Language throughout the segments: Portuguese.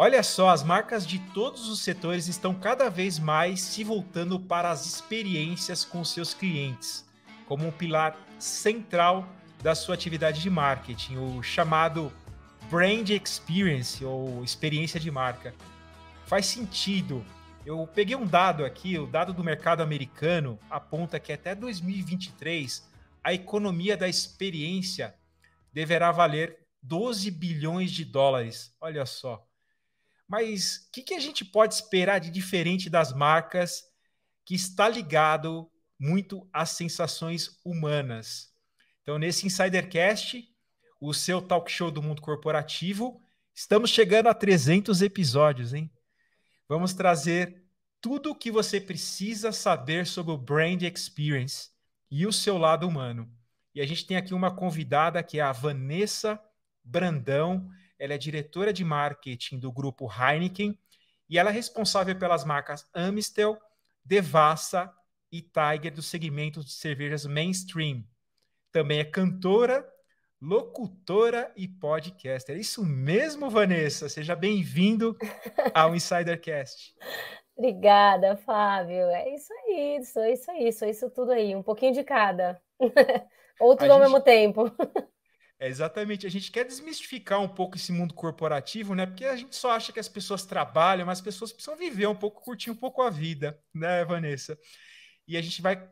Olha só, as marcas de todos os setores estão cada vez mais se voltando para as experiências com seus clientes, como um pilar central da sua atividade de marketing, o chamado brand experience ou experiência de marca. Faz sentido. Eu peguei um dado aqui, o dado do mercado americano aponta que até 2023 a economia da experiência deverá valer 12 bilhões de dólares. Olha só. Mas o que, que a gente pode esperar de diferente das marcas que está ligado muito às sensações humanas? Então, nesse Insidercast, o seu talk show do mundo corporativo, estamos chegando a 300 episódios, hein? Vamos trazer tudo o que você precisa saber sobre o brand experience e o seu lado humano. E a gente tem aqui uma convidada que é a Vanessa Brandão. Ela é diretora de marketing do grupo Heineken e ela é responsável pelas marcas Amstel, Devassa e Tiger do segmento de cervejas mainstream. Também é cantora, locutora e podcaster. É isso mesmo, Vanessa. Seja bem-vindo ao Insidercast. Obrigada, Fábio. É isso aí, sou isso aí, sou isso tudo aí, um pouquinho de cada. Ou tudo a ao gente... mesmo tempo. É, exatamente. A gente quer desmistificar um pouco esse mundo corporativo, né? Porque a gente só acha que as pessoas trabalham, mas as pessoas precisam viver um pouco, curtir um pouco a vida, né, Vanessa? E a gente vai,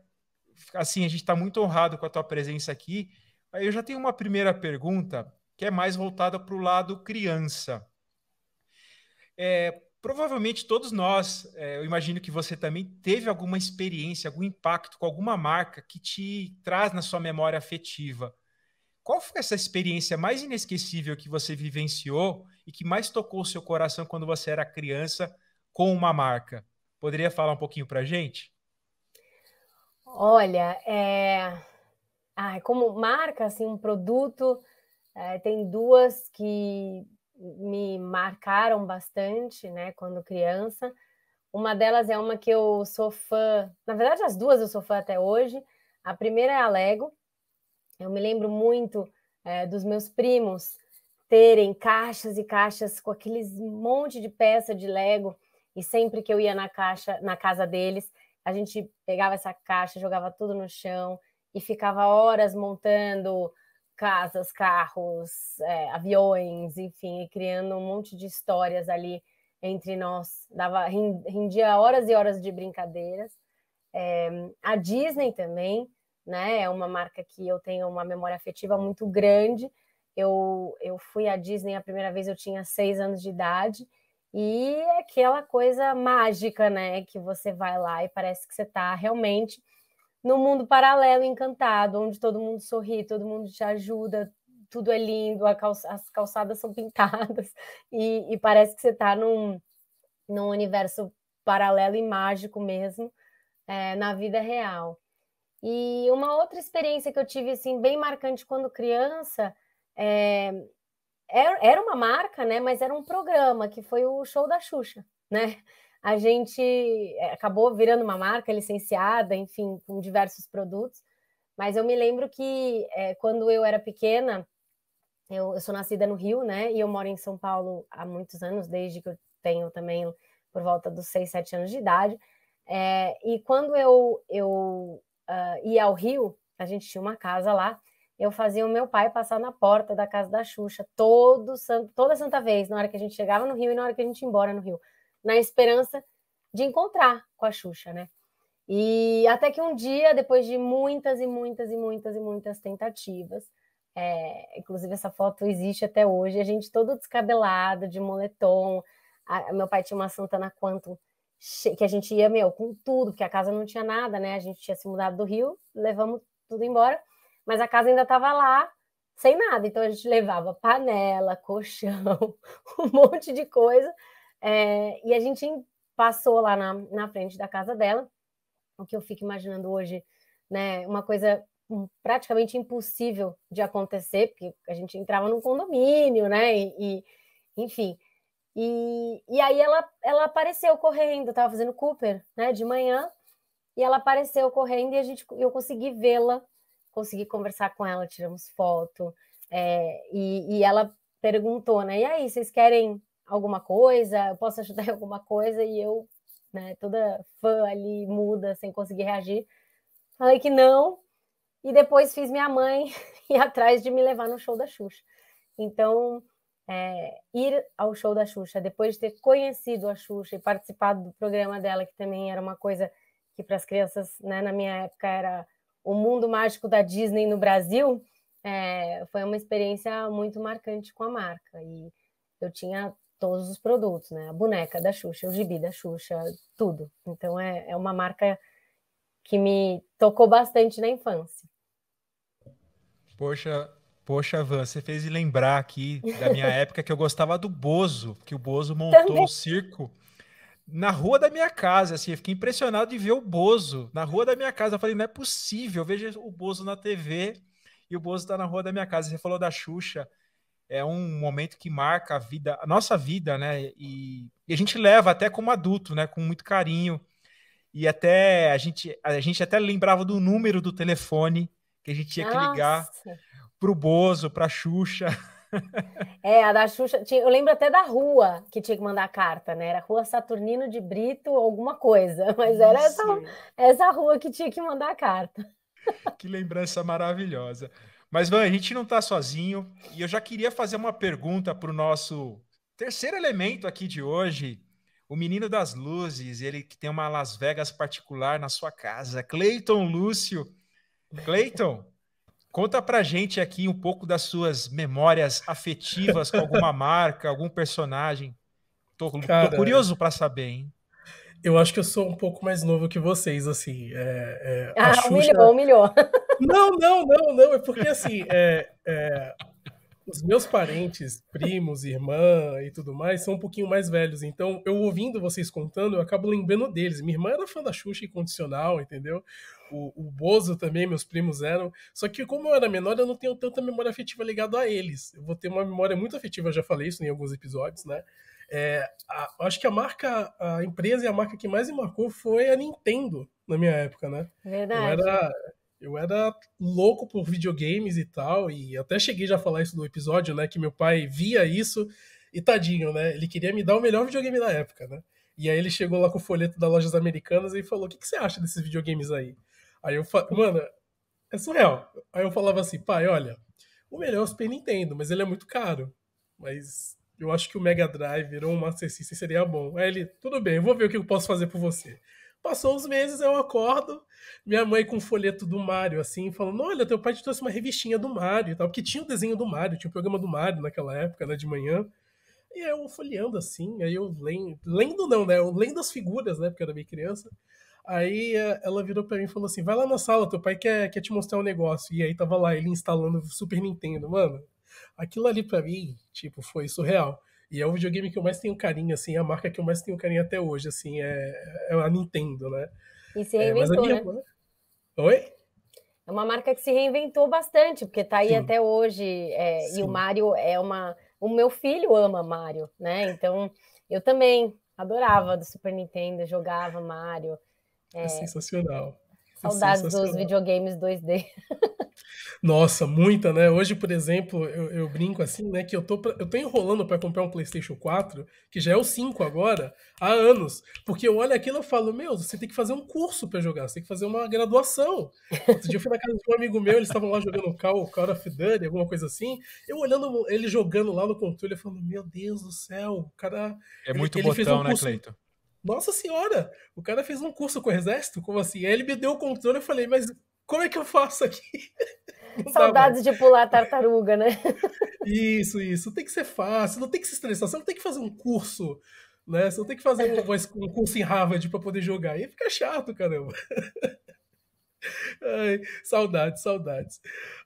assim, a gente está muito honrado com a tua presença aqui. Eu já tenho uma primeira pergunta que é mais voltada para o lado criança. É, provavelmente todos nós, é, eu imagino que você também teve alguma experiência, algum impacto com alguma marca que te traz na sua memória afetiva. Qual foi essa experiência mais inesquecível que você vivenciou e que mais tocou o seu coração quando você era criança com uma marca? Poderia falar um pouquinho para gente? Olha, é... ah, como marca, assim, um produto, é, tem duas que me marcaram bastante, né, quando criança. Uma delas é uma que eu sou fã, na verdade, as duas eu sou fã até hoje. A primeira é a Lego. Eu me lembro muito é, dos meus primos terem caixas e caixas com aqueles monte de peça de Lego. E sempre que eu ia na caixa, na casa deles, a gente pegava essa caixa, jogava tudo no chão e ficava horas montando casas, carros, é, aviões, enfim, criando um monte de histórias ali entre nós. Dava, rendia horas e horas de brincadeiras. É, a Disney também, né? É uma marca que eu tenho uma memória afetiva muito grande. Eu, eu fui à Disney a primeira vez, eu tinha seis anos de idade, e é aquela coisa mágica, né? Que você vai lá e parece que você está realmente no mundo paralelo encantado, onde todo mundo sorri, todo mundo te ajuda, tudo é lindo, as calçadas são pintadas, e, e parece que você está num, num universo paralelo e mágico mesmo, é, na vida real. E uma outra experiência que eu tive, assim, bem marcante quando criança, é, era uma marca, né, mas era um programa, que foi o Show da Xuxa, né? a gente é, acabou virando uma marca licenciada, enfim, com diversos produtos. Mas eu me lembro que é, quando eu era pequena, eu, eu, sou nascida no Rio, né? E eu moro em São Paulo há muitos anos, desde que eu tenho também por volta dos 6, 7 anos de idade. É, e quando eu, eu uh, ao Rio, a gente tinha uma casa lá, eu fazia o meu pai passar na porta da casa da Xuxa todo, toda santa vez, na hora que a gente chegava no Rio e na hora que a gente ia embora no Rio na esperança de encontrar com a Xuxa, né? E até que um dia, depois de muitas e muitas e muitas e muitas tentativas, é, inclusive essa foto existe até hoje, a gente todo descabelado, de moletom. A, meu pai tinha uma Santana Quantum que a gente ia, meu, com tudo, porque a casa não tinha nada, né? A gente tinha se mudado do Rio, levamos tudo embora, mas a casa ainda estava lá, sem nada. Então a gente levava panela, colchão, um monte de coisa é, e a gente passou lá na, na frente da casa dela, o que eu fico imaginando hoje, né, uma coisa praticamente impossível de acontecer, porque a gente entrava num condomínio, né, e, e enfim. E, e aí ela, ela apareceu correndo, estava fazendo Cooper, né, de manhã, e ela apareceu correndo e a gente, eu consegui vê-la, consegui conversar com ela, tiramos foto, é, e, e ela perguntou, né, e aí, vocês querem alguma coisa? Eu posso ajudar em alguma coisa? E eu, né, toda fã ali, muda, sem conseguir reagir, falei que não. E depois fiz minha mãe ir atrás de me levar no show da Xuxa. Então, é, ir ao show da Xuxa, depois de ter conhecido a Xuxa e participado do programa dela, que também era uma coisa que para as crianças, né, na minha época, era o mundo mágico da Disney no Brasil, é, foi uma experiência muito marcante com a marca. E eu tinha todos os produtos, né? A boneca da Xuxa, o gibi da Xuxa, tudo. Então é, é uma marca que me tocou bastante na infância. Poxa, poxa, Van, você fez lembrar aqui da minha época que eu gostava do Bozo, que o Bozo montou Também. o circo na rua da minha casa, assim, eu fiquei impressionado de ver o Bozo na rua da minha casa. Eu falei, não é possível, eu vejo o Bozo na TV e o Bozo está na rua da minha casa. Você falou da Xuxa, é um momento que marca a vida, a nossa vida, né? E, e, a gente leva até como adulto, né? Com muito carinho. E até a gente, a gente até lembrava do número do telefone que a gente tinha que ligar para o Bozo, para a Xuxa. É, a da Xuxa, eu lembro até da rua que tinha que mandar carta, né? Era Rua Saturnino de Brito, alguma coisa, mas era essa, essa rua que tinha que mandar a carta. Que lembrança maravilhosa. Mas, Van, a gente não está sozinho e eu já queria fazer uma pergunta para o nosso terceiro elemento aqui de hoje, o menino das luzes, ele que tem uma Las Vegas particular na sua casa, Cleiton Lúcio. Cleiton, Conta pra gente aqui um pouco das suas memórias afetivas com alguma marca, algum personagem. Tô, Cara, tô curioso para saber, hein? Eu acho que eu sou um pouco mais novo que vocês, assim. É, é, ah, Xuxa... humilhou, humilhou. Não, não, não, não. É porque, assim, é, é, os meus parentes, primos, irmã e tudo mais, são um pouquinho mais velhos. Então, eu ouvindo vocês contando, eu acabo lembrando deles. Minha irmã era fã da Xuxa incondicional, entendeu? O, o Bozo também, meus primos eram. Só que como eu era menor, eu não tenho tanta memória afetiva ligada a eles. Eu vou ter uma memória muito afetiva, eu já falei isso em alguns episódios, né? É, a, acho que a marca, a empresa e a marca que mais me marcou foi a Nintendo na minha época, né? Verdade. Eu era, eu era louco por videogames e tal, e até cheguei já a falar isso no episódio, né? Que meu pai via isso e tadinho, né? Ele queria me dar o melhor videogame da época, né? E aí ele chegou lá com o folheto das lojas americanas e falou: O que, que você acha desses videogames aí? Aí eu falei, mano, é surreal. Aí eu falava assim, pai, olha, o melhor é o Super Nintendo, mas ele é muito caro. Mas eu acho que o Mega Drive ou o Master System seria bom. Aí ele, tudo bem, eu vou ver o que eu posso fazer por você. Passou uns meses, eu acordo, minha mãe com um folheto do Mario, assim, falando: Olha, teu pai te trouxe uma revistinha do Mario e tal, porque tinha o desenho do Mario, tinha o programa do Mario naquela época, né, de manhã. E aí eu folheando assim, aí eu lendo, lendo não, né, eu lendo as figuras, né, porque eu era bem criança. Aí é, ela virou para mim e falou assim: vai lá na sala, teu pai quer, quer te mostrar um negócio. E aí tava lá ele instalando o Super Nintendo. Mano, aquilo ali para mim, tipo, foi surreal. E é o videogame que eu mais tenho carinho, assim, é a marca que eu mais tenho carinho até hoje, assim, é, é a Nintendo, né? E se reinventou, é, minha... né? Oi? É uma marca que se reinventou bastante, porque tá aí Sim. até hoje. É, e o Mario é uma. O meu filho ama Mario, né? Então eu também adorava do Super Nintendo, jogava Mario. É, é sensacional. Saudades é sensacional. dos videogames 2D. Nossa, muita, né? Hoje, por exemplo, eu, eu brinco assim, né? Que eu tô, eu tô enrolando para comprar um PlayStation 4, que já é o 5 agora, há anos. Porque eu olho aquilo e falo, meu, você tem que fazer um curso para jogar, você tem que fazer uma graduação. Outro dia eu fui na casa de um amigo meu, eles estavam lá jogando Call, Call of Duty, alguma coisa assim. Eu olhando ele jogando lá no controle, eu falando, meu Deus do céu, o cara. É muito ele, botão, um né, Cleiton? Nossa senhora, o cara fez um curso com o exército? Como assim? Aí ele me deu o controle, eu falei, mas como é que eu faço aqui? Não Saudades de pular tartaruga, né? Isso, isso. Tem que ser fácil, não tem que se estressar, você não tem que fazer um curso, né? Você não tem que fazer um, um curso em Harvard para poder jogar. Aí fica chato, caramba. Ai, saudades, saudades.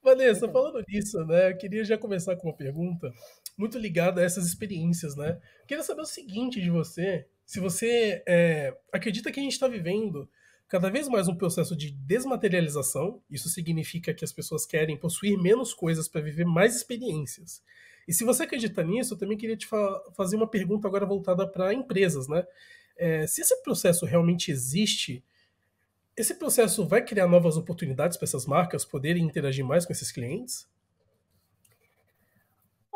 Vanessa, falando nisso, né? Eu queria já começar com uma pergunta muito ligada a essas experiências, né? Queria saber o seguinte de você: se você é, acredita que a gente está vivendo cada vez mais um processo de desmaterialização, isso significa que as pessoas querem possuir menos coisas para viver mais experiências. E se você acredita nisso, eu também queria te fa fazer uma pergunta agora voltada para empresas, né? É, se esse processo realmente existe, esse processo vai criar novas oportunidades para essas marcas poderem interagir mais com esses clientes?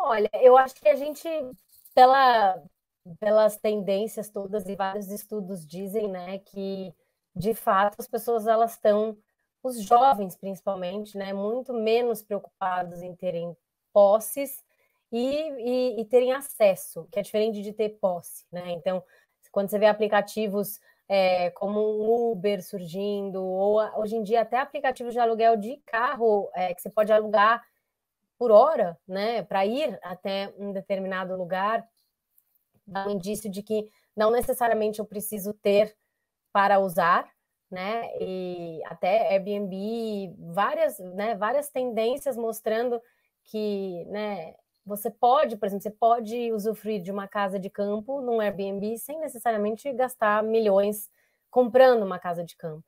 Olha, eu acho que a gente, pela pelas tendências todas e vários estudos dizem, né, que de fato as pessoas elas estão, os jovens principalmente, né, muito menos preocupados em terem posses e, e, e terem acesso, que é diferente de ter posse, né? Então, quando você vê aplicativos é, como um Uber surgindo, ou hoje em dia até aplicativos de aluguel de carro é, que você pode alugar por hora, né, para ir até um determinado lugar, dá um indício de que não necessariamente eu preciso ter para usar, né, e até Airbnb, várias, né, várias tendências mostrando que, né, você pode, por exemplo, você pode usufruir de uma casa de campo num Airbnb sem necessariamente gastar milhões comprando uma casa de campo.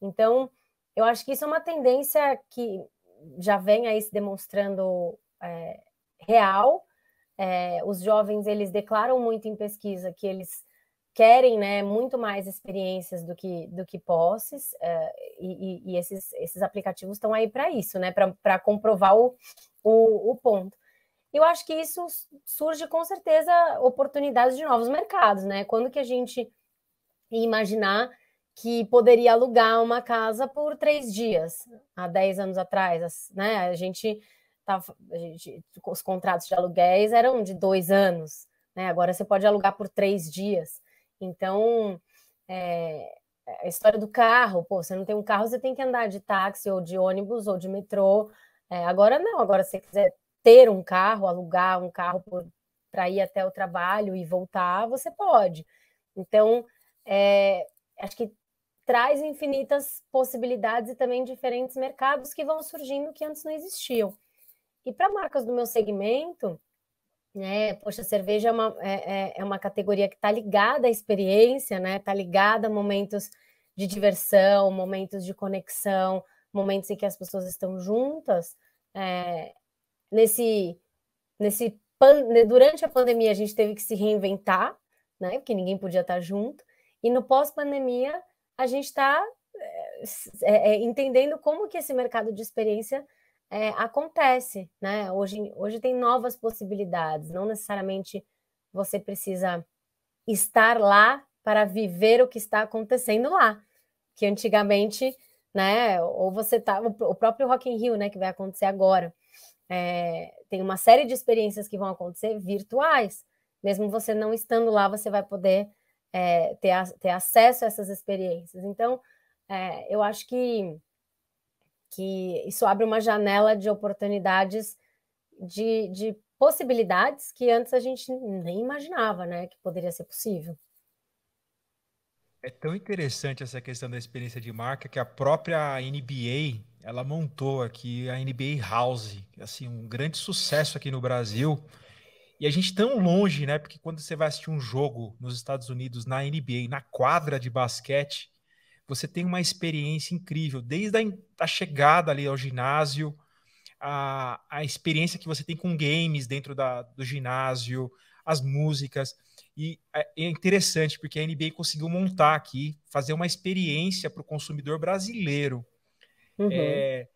Então, eu acho que isso é uma tendência que já vem aí se demonstrando é, real. É, os jovens eles declaram muito em pesquisa que eles querem né, muito mais experiências do que, do que posses, é, e, e, esses, esses aplicativos estão aí para isso, né? Para comprovar o, o, o ponto. Eu acho que isso surge com certeza oportunidades de novos mercados, né? Quando que a gente imaginar que poderia alugar uma casa por três dias, há 10 anos atrás, né? A gente, a gente os contratos de aluguéis eram de dois anos, né? Agora você pode alugar por três dias. Então, é, a história do carro, pô, você não tem um carro, você tem que andar de táxi ou de ônibus ou de metrô. É, agora não, agora se você quiser ter um carro, alugar um carro para ir até o trabalho e voltar, você pode. Então, é, acho que traz infinitas possibilidades e também diferentes mercados que vão surgindo que antes não existiam. E para marcas do meu segmento, né, poxa, cerveja é uma, é, é, é uma categoria que está ligada à experiência, né? Está ligada a momentos de diversão, momentos de conexão, momentos em que as pessoas estão juntas. É, nesse, nesse durante a pandemia a gente teve que se reinventar, né? Porque ninguém podia estar junto. E no pós-pandemia a gente está é, é, entendendo como que esse mercado de experiência é, acontece, né? Hoje, hoje tem novas possibilidades, não necessariamente você precisa estar lá para viver o que está acontecendo lá, que antigamente, né? Ou você tá o próprio Rock in Rio, né? Que vai acontecer agora, é, tem uma série de experiências que vão acontecer virtuais, mesmo você não estando lá, você vai poder é, ter, a, ter acesso a essas experiências. Então, é, eu acho que, que isso abre uma janela de oportunidades, de, de possibilidades que antes a gente nem imaginava né, que poderia ser possível. É tão interessante essa questão da experiência de marca que a própria NBA ela montou aqui a NBA House, assim um grande sucesso aqui no Brasil. E a gente tão longe, né? Porque quando você vai assistir um jogo nos Estados Unidos, na NBA, na quadra de basquete, você tem uma experiência incrível, desde a, a chegada ali ao ginásio, a, a experiência que você tem com games dentro da, do ginásio, as músicas. E é, é interessante porque a NBA conseguiu montar aqui, fazer uma experiência para o consumidor brasileiro. Uhum. É,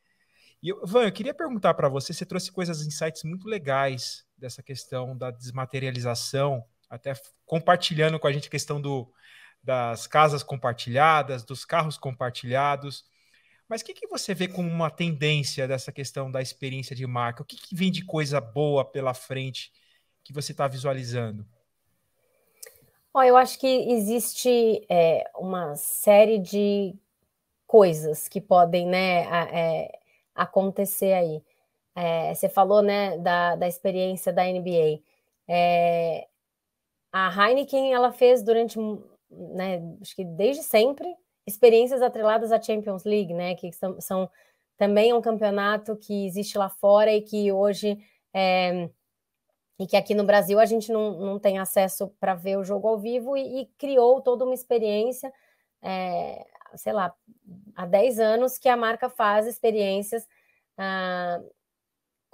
e eu, Van, eu queria perguntar para você, você trouxe coisas, insights muito legais dessa questão da desmaterialização, até compartilhando com a gente a questão do, das casas compartilhadas, dos carros compartilhados. Mas o que, que você vê como uma tendência dessa questão da experiência de marca? O que, que vem de coisa boa pela frente que você está visualizando? Bom, eu acho que existe é, uma série de coisas que podem né, é, acontecer aí. É, você falou né, da, da experiência da NBA. É, a Heineken ela fez durante, né, acho que desde sempre, experiências atreladas à Champions League, né, que são, são também um campeonato que existe lá fora e que hoje é, e que aqui no Brasil a gente não, não tem acesso para ver o jogo ao vivo e, e criou toda uma experiência, é, sei lá, há 10 anos que a marca faz experiências ah,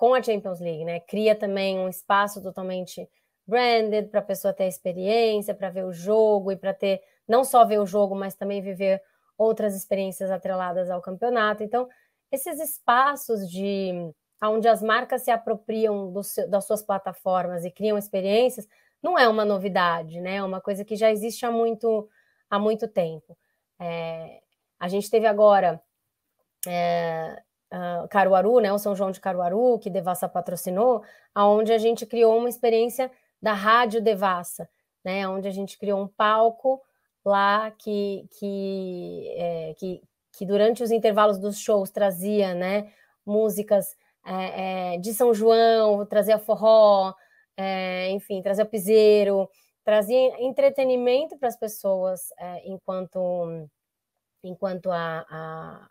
com a Champions League, né? Cria também um espaço totalmente branded para a pessoa ter a experiência, para ver o jogo e para ter não só ver o jogo, mas também viver outras experiências atreladas ao campeonato. Então, esses espaços de onde as marcas se apropriam do, das suas plataformas e criam experiências não é uma novidade, né? É uma coisa que já existe há muito, há muito tempo. É, a gente teve agora é, uh, Caruaru, né? O São João de Caruaru, que Devassa patrocinou, aonde a gente criou uma experiência da Rádio Devassa, né? Onde a gente criou um palco lá que, que, é, que, que durante os intervalos dos shows trazia, né? Músicas é, é, de São João, trazia forró, é, enfim, trazia piseiro, trazia entretenimento para as pessoas é, enquanto enquanto a, a,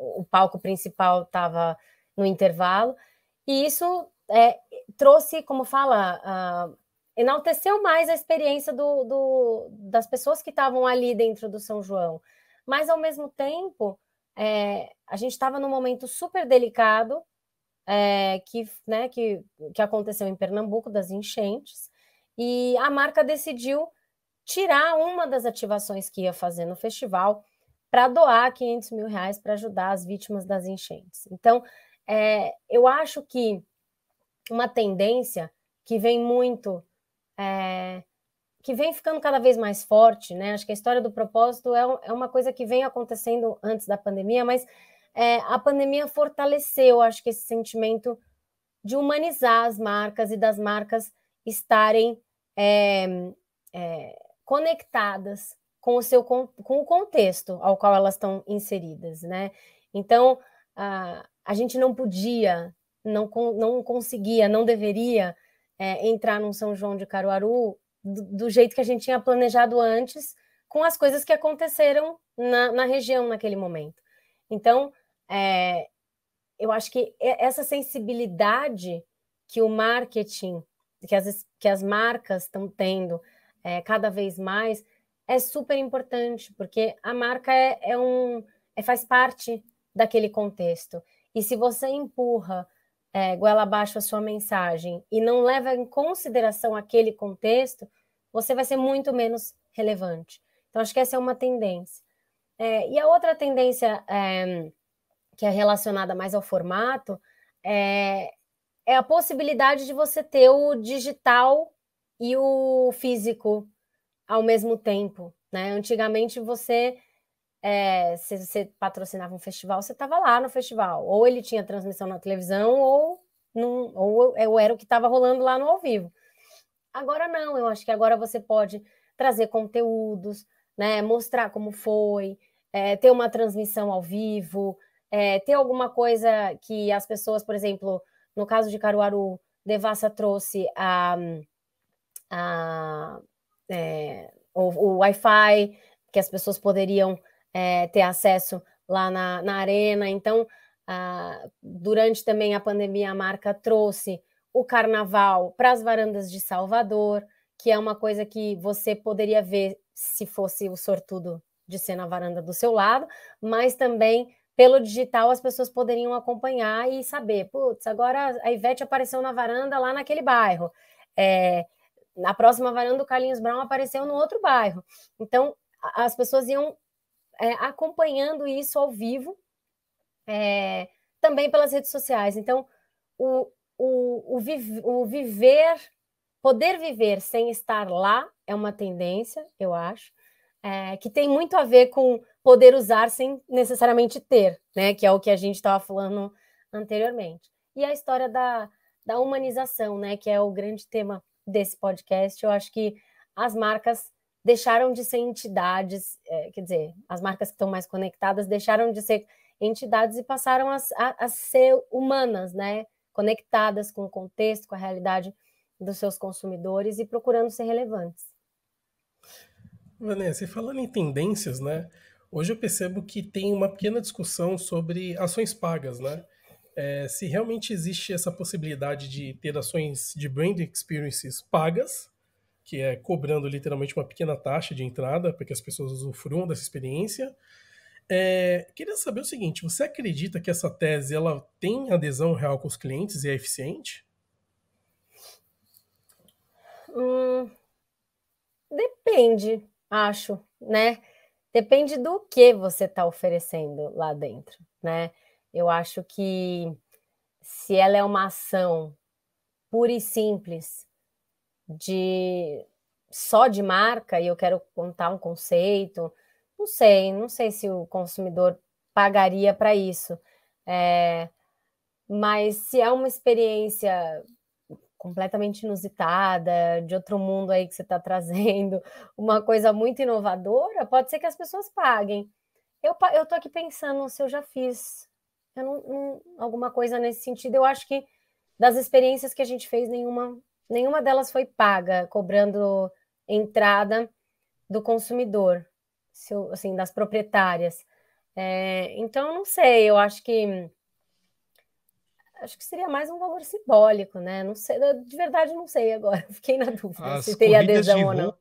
o palco principal estava no intervalo. E isso é, trouxe, como fala, uh, enalteceu mais a experiência do, do, das pessoas que estavam ali dentro do São João, mas ao mesmo tempo é, a gente estava num momento super delicado é, que, né, que, que aconteceu em Pernambuco, das enchentes, e a marca decidiu tirar uma das ativações que ia fazer no festival para doar 500 mil reais para ajudar as vítimas das enchentes. Então, é, eu acho que uma tendência que vem muito, é, que vem ficando cada vez mais forte, né? Acho que a história do propósito é, é uma coisa que vem acontecendo antes da pandemia, mas é, a pandemia fortaleceu, acho que esse sentimento de humanizar as marcas e das marcas estarem é, é, conectadas com o seu com, o contexto ao qual elas estão inseridas, né? Então a, a gente não podia, não, não conseguia, não deveria é, entrar num São João de Caruaru do, do, jeito que a gente tinha planejado antes, com as coisas que aconteceram na, na região naquele momento. Então é, eu acho que essa sensibilidade que o marketing, que as, que as marcas estão tendo é, cada vez mais, é super importante, porque a marca é, é um é, faz parte daquele contexto. E se você empurra é, goela abaixo a sua mensagem e não leva em consideração aquele contexto, você vai ser muito menos relevante. Então, acho que essa é uma tendência. É, e a outra tendência é, que é relacionada mais ao formato, é, é a possibilidade de você ter o digital e o físico ao mesmo tempo. Né? Antigamente você, é, se você patrocinava um festival, você estava lá no festival, ou ele tinha transmissão na televisão, ou, num, ou, ou era o que estava rolando lá no ao vivo. Agora não, eu acho que agora você pode trazer conteúdos, né, mostrar como foi, é, ter uma transmissão ao vivo, é, ter alguma coisa que as pessoas, por exemplo, no caso de Caruaru, Devassa trouxe a, a é, o, o Wi-Fi, que as pessoas poderiam é, ter acesso lá na, na arena. Então, durante também a pandemia, a marca trouxe o carnaval para as varandas de Salvador, que é uma coisa que você poderia ver se fosse o sortudo de ser na varanda do seu lado, mas também pelo digital as pessoas poderiam acompanhar e saber, putz, agora a Ivete apareceu na varanda lá naquele bairro. É, na próxima varanda o Carlinhos Brown apareceu no outro bairro. Então, as pessoas iam é, acompanhando isso ao vivo, é, também pelas redes sociais. Então, o, o, o, o viver, poder viver sem estar lá é uma tendência, eu acho, é, que tem muito a ver com poder usar sem necessariamente ter, né? Que é o que a gente estava falando anteriormente. E a história da, da humanização, né? Que é o grande tema desse podcast. Eu acho que as marcas deixaram de ser entidades, é, quer dizer, as marcas que estão mais conectadas deixaram de ser entidades e passaram a, a, a ser humanas, né? Conectadas com o contexto, com a realidade dos seus consumidores e procurando ser relevantes. Vanessa, falando em tendências, né? Hoje eu percebo que tem uma pequena discussão sobre ações pagas, né? É, se realmente existe essa possibilidade de ter ações de brand experiences pagas, que é cobrando literalmente uma pequena taxa de entrada para que as pessoas usufruam dessa experiência. É, queria saber o seguinte: você acredita que essa tese ela tem adesão real com os clientes e é eficiente? Hum, depende, acho, né? Depende do que você está oferecendo lá dentro, né? Eu acho que se ela é uma ação pura e simples de só de marca e eu quero contar um conceito, não sei, não sei se o consumidor pagaria para isso. É, mas se é uma experiência completamente inusitada, de outro mundo aí que você está trazendo, uma coisa muito inovadora, pode ser que as pessoas paguem. Eu, tô aqui pensando se eu já fiz eu não, não, alguma coisa nesse sentido. Eu acho que das experiências que a gente fez, nenhuma, nenhuma delas foi paga, cobrando entrada do consumidor, assim, das proprietárias. É, então, não sei, eu acho que acho que seria mais um valor simbólico, né? Não sei, de verdade não sei agora, fiquei na dúvida As se teria adesão de ou não.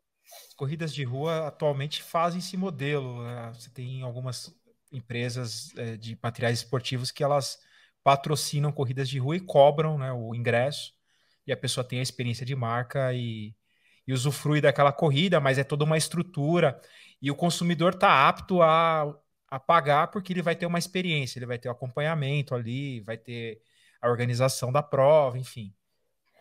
As corridas de rua atualmente fazem esse modelo. Né? Você tem algumas empresas é, de materiais esportivos que elas patrocinam corridas de rua e cobram né, o ingresso, e a pessoa tem a experiência de marca e, e usufrui daquela corrida, mas é toda uma estrutura, e o consumidor está apto a, a pagar porque ele vai ter uma experiência, ele vai ter o acompanhamento ali, vai ter a organização da prova, enfim.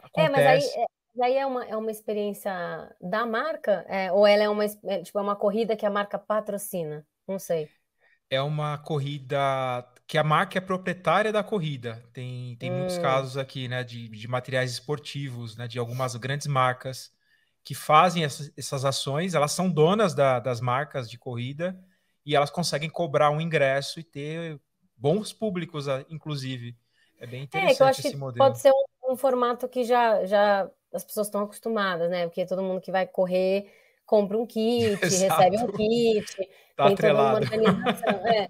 Acontece... É, mas aí, é, aí é, uma, é uma experiência da marca, é, ou ela é uma, é, tipo, é uma corrida que a marca patrocina? Não sei é uma corrida que a marca é proprietária da corrida. Tem, tem hum. muitos casos aqui, né, de, de materiais esportivos, né, de algumas grandes marcas que fazem essas, essas ações. Elas são donas da, das marcas de corrida e elas conseguem cobrar um ingresso e ter bons públicos, inclusive. É bem interessante é, eu acho esse que modelo. Pode ser um, um formato que já, já as pessoas estão acostumadas, né? Porque todo mundo que vai correr compra um kit, recebe um kit, tá tem atrelado. toda uma organização. É.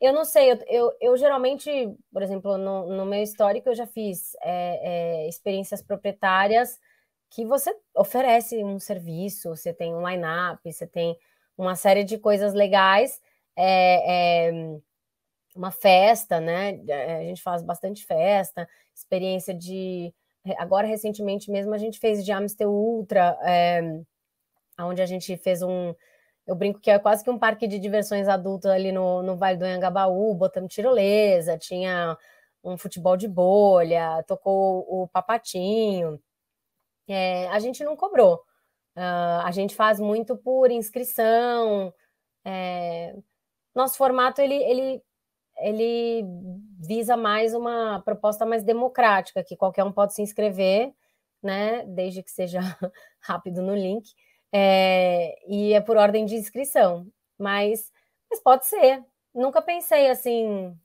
Eu não sei, eu, eu, eu, geralmente, por exemplo, no, no meu histórico, eu já fiz é, é, experiências proprietárias que você oferece um serviço, você tem um line-up, você tem uma série de coisas legais, é, é uma festa, né? É, a gente faz bastante festa, experiência de. Agora, recentemente mesmo, a gente fez de Amstel Ultra, é, onde a gente fez um. Eu brinco que é quase que um parque de diversões adulto ali no, no Vale do Anhangabaú, botando tirolesa, tinha um futebol de bolha, tocou o papatinho. É, a gente não cobrou. Uh, a gente faz muito por inscrição. É, nosso formato ele, ele, ele visa mais uma proposta mais democrática, que qualquer um pode se inscrever, né? Desde que seja rápido no link. É, e é por ordem de inscrição. Mas, mas pode ser. Nunca pensei assim.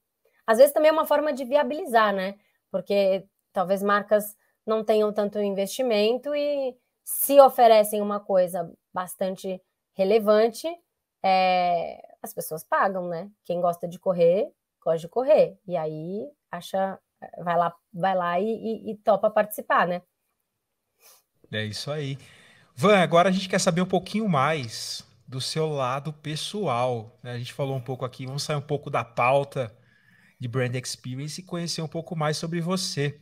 Às vezes também é uma forma de viabilizar, né? Porque talvez marcas não tenham tanto investimento e se oferecem uma coisa bastante relevante, é, as pessoas pagam, né? Quem gosta de correr, gosta de correr. E aí acha, vai lá, vai lá e, e, e topa participar, né? É isso aí. Van, agora a gente quer saber um pouquinho mais do seu lado pessoal. Né? A gente falou um pouco aqui, vamos sair um pouco da pauta de Brand Experience e conhecer um pouco mais sobre você.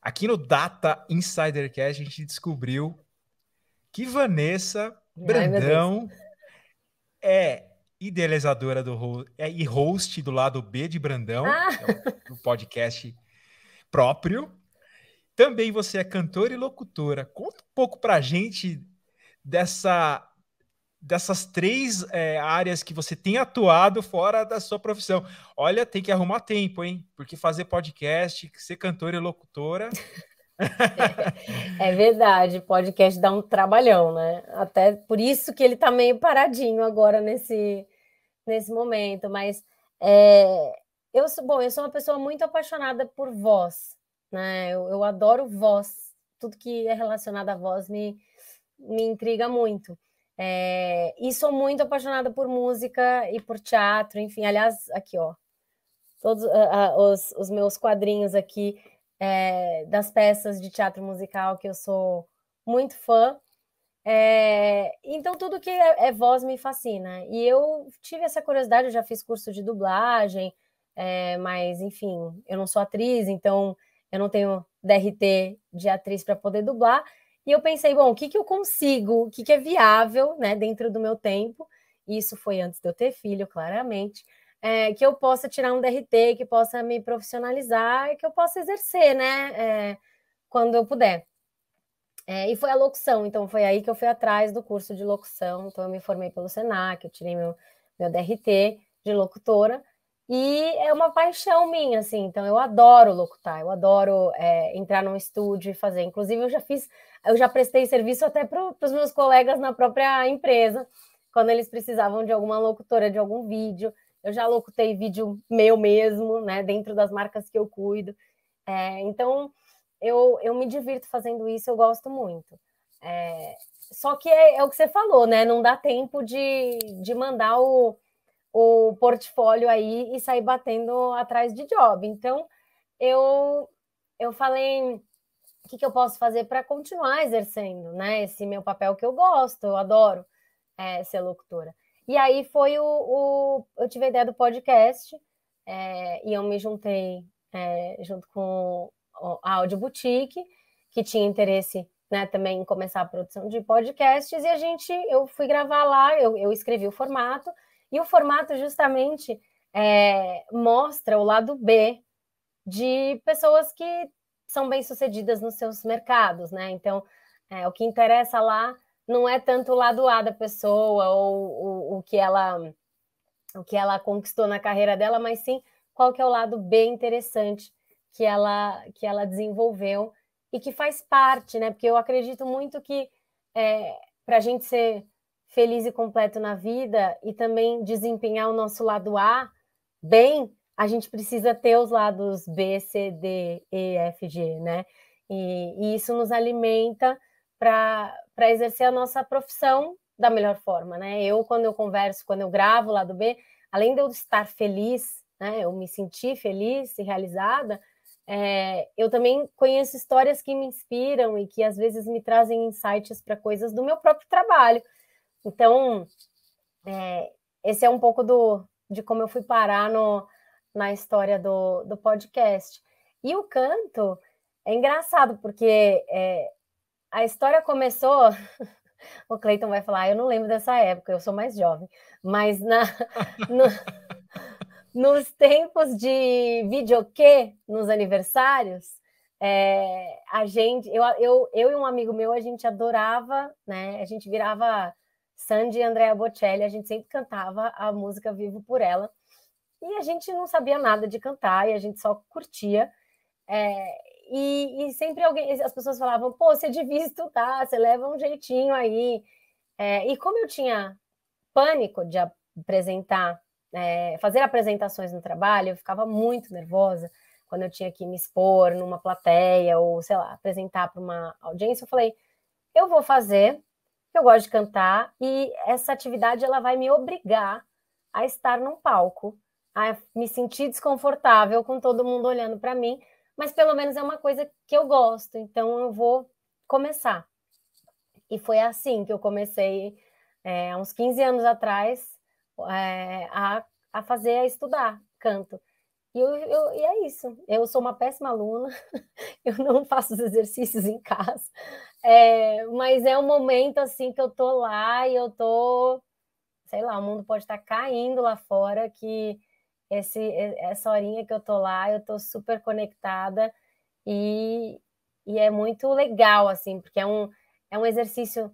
Aqui no Data Insidercast a gente descobriu que Vanessa Brandão é idealizadora do é, e host do lado B de Brandão, ah. é o, o podcast próprio. Também você é cantora e locutora. Conta um pouco pra gente dessa dessas três é, áreas que você tem atuado fora da sua profissão. Olha, tem que arrumar tempo, hein? Porque fazer podcast, ser cantora e locutora. É, é verdade, podcast dá um trabalhão, né? Até por isso que ele tá meio paradinho agora nesse, nesse momento. Mas é, eu sou bom, eu sou uma pessoa muito apaixonada por voz né? Eu, eu adoro voz, tudo que é relacionado à voz me, me intriga muito. É, e sou muito apaixonada por música e por teatro, enfim. Aliás, aqui, ó, todos uh, uh, os, os, meus quadrinhos aqui é, das peças de teatro musical que eu sou muito fã. É, então, tudo que é, é, voz me fascina. E eu tive essa curiosidade, eu já fiz curso de dublagem, é, mas, enfim, eu não sou atriz, então eu não tenho DRT de atriz para poder dublar. E eu pensei, bom, o que, que eu consigo, o que, que é viável, né, dentro do meu tempo, isso foi antes de eu ter filho, claramente, é, que eu possa tirar um DRT, que possa me profissionalizar e que eu possa exercer, né, é, quando eu puder. É, e foi a locução, então foi aí que eu fui atrás do curso de locução. Então eu me formei pelo Senac, eu tirei meu, meu DRT de locutora. E é uma paixão minha, assim. Então eu adoro locutar, eu adoro é, entrar num estúdio e fazer. Inclusive, eu já fiz, eu já prestei serviço até para os meus colegas na própria empresa, quando eles precisavam de alguma locutora de algum vídeo. Eu já locutei vídeo meu mesmo, né? Dentro das marcas que eu cuido. É, então eu, eu me divirto fazendo isso, eu gosto muito. É, só que é, é, o que você falou, né? Não dá tempo de, de mandar o o portfólio aí e sair batendo atrás de job. Então, eu, eu falei o que, que eu posso fazer para continuar exercendo né, esse meu papel que eu gosto, eu adoro é, ser locutora. E aí foi o, o, Eu tive a ideia do podcast é, e eu me juntei é, junto com a Audio Boutique, que tinha interesse né, também em começar a produção de podcasts, e a gente, eu fui gravar lá, eu, eu escrevi o formato, e o formato justamente é, mostra o lado B de pessoas que são bem-sucedidas nos seus mercados, né? Então, é, o que interessa lá não é tanto o lado A da pessoa ou o, o que ela o que ela conquistou na carreira dela, mas sim qual que é o lado B interessante que ela que ela desenvolveu e que faz parte, né? Porque eu acredito muito que é, para a gente ser feliz e completo na vida e também desempenhar o nosso lado A bem, a gente precisa ter os lados B, C, D, E, F, G, né? E, e isso nos alimenta para exercer a nossa profissão da melhor forma, né? Eu, quando eu converso, quando eu gravo o lado B, além de eu estar feliz, né? Eu me sentir feliz e realizada, é, eu também conheço histórias que me inspiram e que às vezes me trazem insights para coisas do meu próprio trabalho. Então, é, esse é um pouco do, de como eu fui parar no, na história do, do podcast. E o canto é engraçado, porque é, a história começou. o Cleiton vai falar, ah, eu não lembro dessa época, eu sou mais jovem, mas na, no, nos tempos de videokê, nos aniversários, é, a gente, eu, eu, eu e um amigo meu, a gente adorava, né? A gente virava Sandy e Andrea Bocelli, a gente sempre cantava a música Vivo por Ela. E a gente não sabia nada de cantar e a gente só curtia. É, e, e, sempre alguém, as pessoas falavam, pô, você devia estudar, você leva um jeitinho aí. É, e como eu tinha pânico de apresentar, é, fazer apresentações no trabalho, eu ficava muito nervosa quando eu tinha que me expor numa plateia ou, sei lá, apresentar para uma audiência. Eu falei, eu vou fazer, eu gosto de cantar e essa atividade ela vai me obrigar a estar num palco, a me sentir desconfortável com todo mundo olhando para mim, mas pelo menos é uma coisa que eu gosto, então eu vou começar. E foi assim que eu comecei, é, há uns 15 anos atrás, é, a, a fazer, a estudar canto. E, eu, eu, e é isso. Eu sou uma péssima aluna, eu não faço os exercícios em casa, é, mas é um momento assim que eu tô lá e eu tô, sei lá, o mundo pode estar caindo lá fora, que esse, essa horinha que eu tô lá, eu tô super conectada e, e é muito legal, assim, porque é um, é um exercício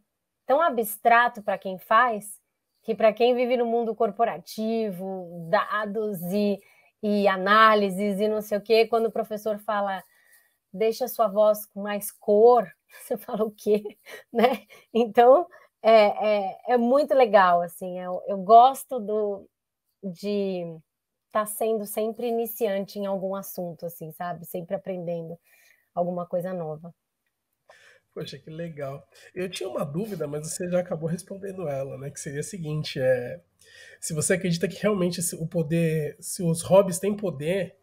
tão abstrato para quem faz, que para quem vive no mundo corporativo, dados e e análises e não sei o quê, quando o professor fala deixa sua voz com mais cor, você fala o quê, né? Então é, é, é muito legal, assim, eu, eu gosto do, de estar tá sendo sempre iniciante em algum assunto, assim, sabe? Sempre aprendendo alguma coisa nova. Poxa, que legal. Eu tinha uma dúvida, mas você já acabou respondendo ela, né? Que seria a seguinte: é, se você acredita que realmente o poder, se os hobbies têm poder,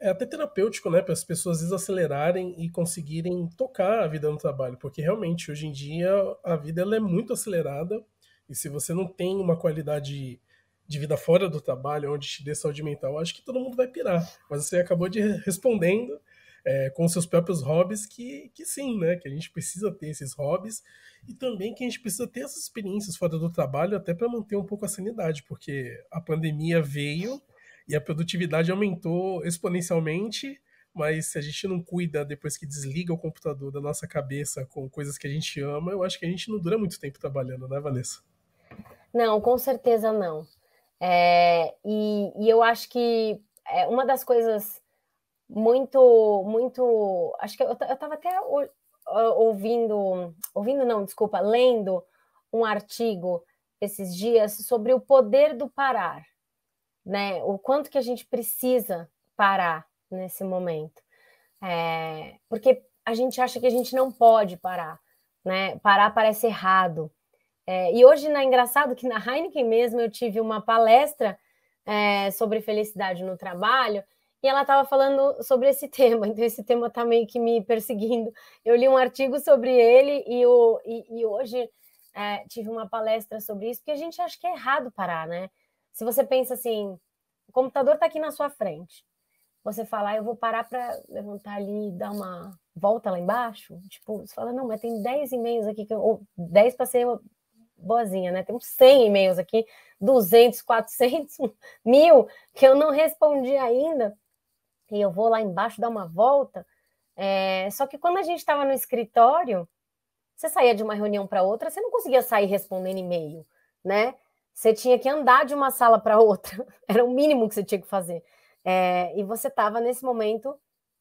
é até terapêutico, né? Para as pessoas desacelerarem e conseguirem tocar a vida no trabalho, porque realmente hoje em dia a vida ela é muito acelerada e se você não tem uma qualidade de vida fora do trabalho, onde te dê saúde mental, acho que todo mundo vai pirar. Mas você acabou de respondendo é, com seus próprios hobbies, que, que sim, né? Que a gente precisa ter esses hobbies e também que a gente precisa ter essas experiências fora do trabalho até para manter um pouco a sanidade, porque a pandemia veio e a produtividade aumentou exponencialmente, mas se a gente não cuida depois que desliga o computador da nossa cabeça com coisas que a gente ama, eu acho que a gente não dura muito tempo trabalhando, né, Vanessa? Não, com certeza não. É, e, e, eu acho que é uma das coisas muito, muito. Acho que eu estava até ouvindo, ouvindo, não, desculpa, lendo um artigo esses dias sobre o poder do parar, né? O quanto que a gente precisa parar nesse momento. É, porque a gente acha que a gente não pode parar, né? Parar parece errado. É, e hoje, é engraçado que na Heineken mesmo eu tive uma palestra é, sobre felicidade no trabalho e ela estava falando sobre esse tema, então esse tema está meio que me perseguindo. Eu li um artigo sobre ele e, o, e, e hoje é, tive uma palestra sobre isso, porque a gente acha que é errado parar, né? Se você pensa assim, o computador está aqui na sua frente, você fala, ah, eu vou parar para levantar ali e dar uma volta lá embaixo, tipo, você fala, não, mas tem 10 e-mails aqui, que eu, ou 10 para ser boazinha, né? Tem uns 100 e-mails aqui, 200, 400, mil, que eu não respondi ainda, e eu vou lá embaixo dar uma volta. É... Só que quando a gente estava no escritório, você saía de uma reunião para outra, você não conseguia sair respondendo e-mail, né? Você tinha que andar de uma sala para outra, era o mínimo que você tinha que fazer. É... e você estava nesse momento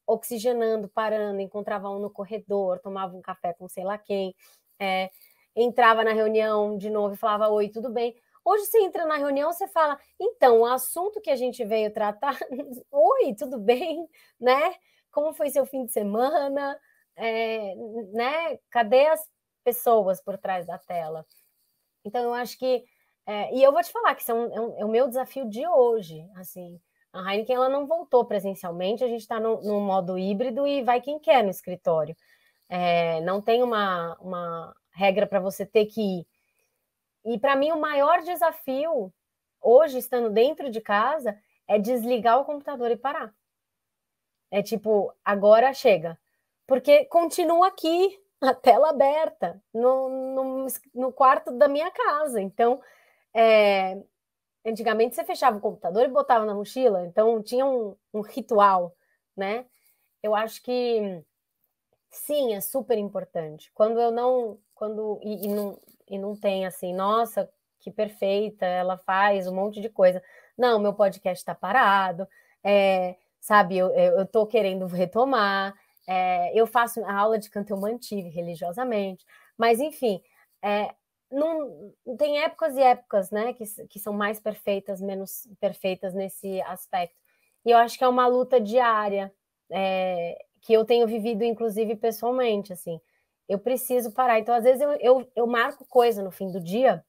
oxigenando, parando, encontrava um no corredor, tomava um café com sei lá quem. É, entrava na reunião de novo e falava: Oi, tudo bem? Hoje você entra na reunião, você fala: Então, o assunto que a gente veio tratar, oi, tudo bem? Né? Como foi seu fim de semana? É, né? Cadê as pessoas por trás da tela? Então, eu acho que. É, e eu vou te falar que isso é, um, é, é, o meu desafio de hoje. Assim, a Heineken ela não voltou presencialmente, a gente está no, no, modo híbrido e vai quem quer no escritório. É, não tem uma, uma regra para você ter que ir. E para mim, o maior desafio, hoje, estando dentro de casa, é desligar o computador e parar. É tipo, agora chega. Porque continua aqui, a tela aberta, no, no, no quarto da minha casa. Então, é, antigamente você fechava o computador e botava na mochila, então tinha um, um ritual, né? Eu acho que sim, é super importante. Quando eu não quando e, e, não, e não tem assim, nossa, que perfeita, ela faz um monte de coisa. Não, meu podcast está parado, é, sabe? Eu, eu, tô querendo retomar. É, eu faço a aula de canto, eu mantive religiosamente, mas enfim, é, não, tem épocas e épocas, né, que, que são mais perfeitas, menos perfeitas nesse aspecto. E eu acho que é uma luta diária é, que eu tenho vivido, inclusive pessoalmente, assim eu preciso parar. Então, às vezes, eu, eu, eu marco coisa no fim do dia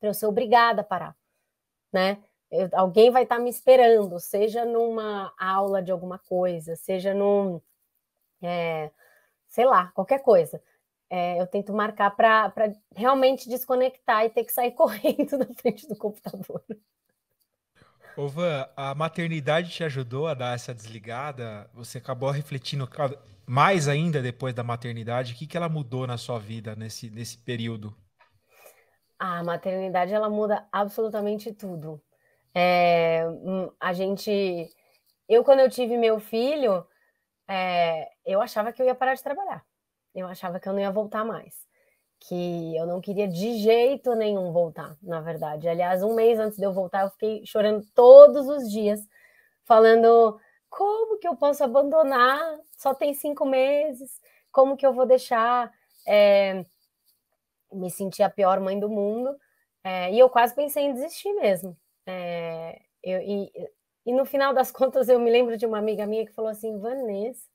para eu ser obrigada a parar, né? Eu, alguém vai estar tá me esperando, seja numa aula de alguma coisa, seja num, é, sei lá, qualquer coisa. É, eu tento marcar para realmente desconectar e ter que sair correndo na frente do computador. Ô Van, a maternidade te ajudou a dar essa desligada? Você acabou refletindo mais ainda depois da maternidade, o que, que ela mudou na sua vida nesse, nesse período? A maternidade ela muda absolutamente tudo. É, hum, a gente, eu quando eu tive meu filho, é, eu achava que eu ia parar de trabalhar. Eu achava que eu não ia voltar mais, que eu não queria de jeito nenhum voltar, na verdade. Aliás, um mês antes de eu voltar, eu fiquei chorando todos os dias, falando como que eu posso abandonar? Só tem cinco meses, como que eu vou deixar é, me sentir a pior mãe do mundo? É, e eu quase pensei em desistir mesmo. É, eu, e, e no final das contas, eu me lembro de uma amiga minha que falou assim: Vanessa,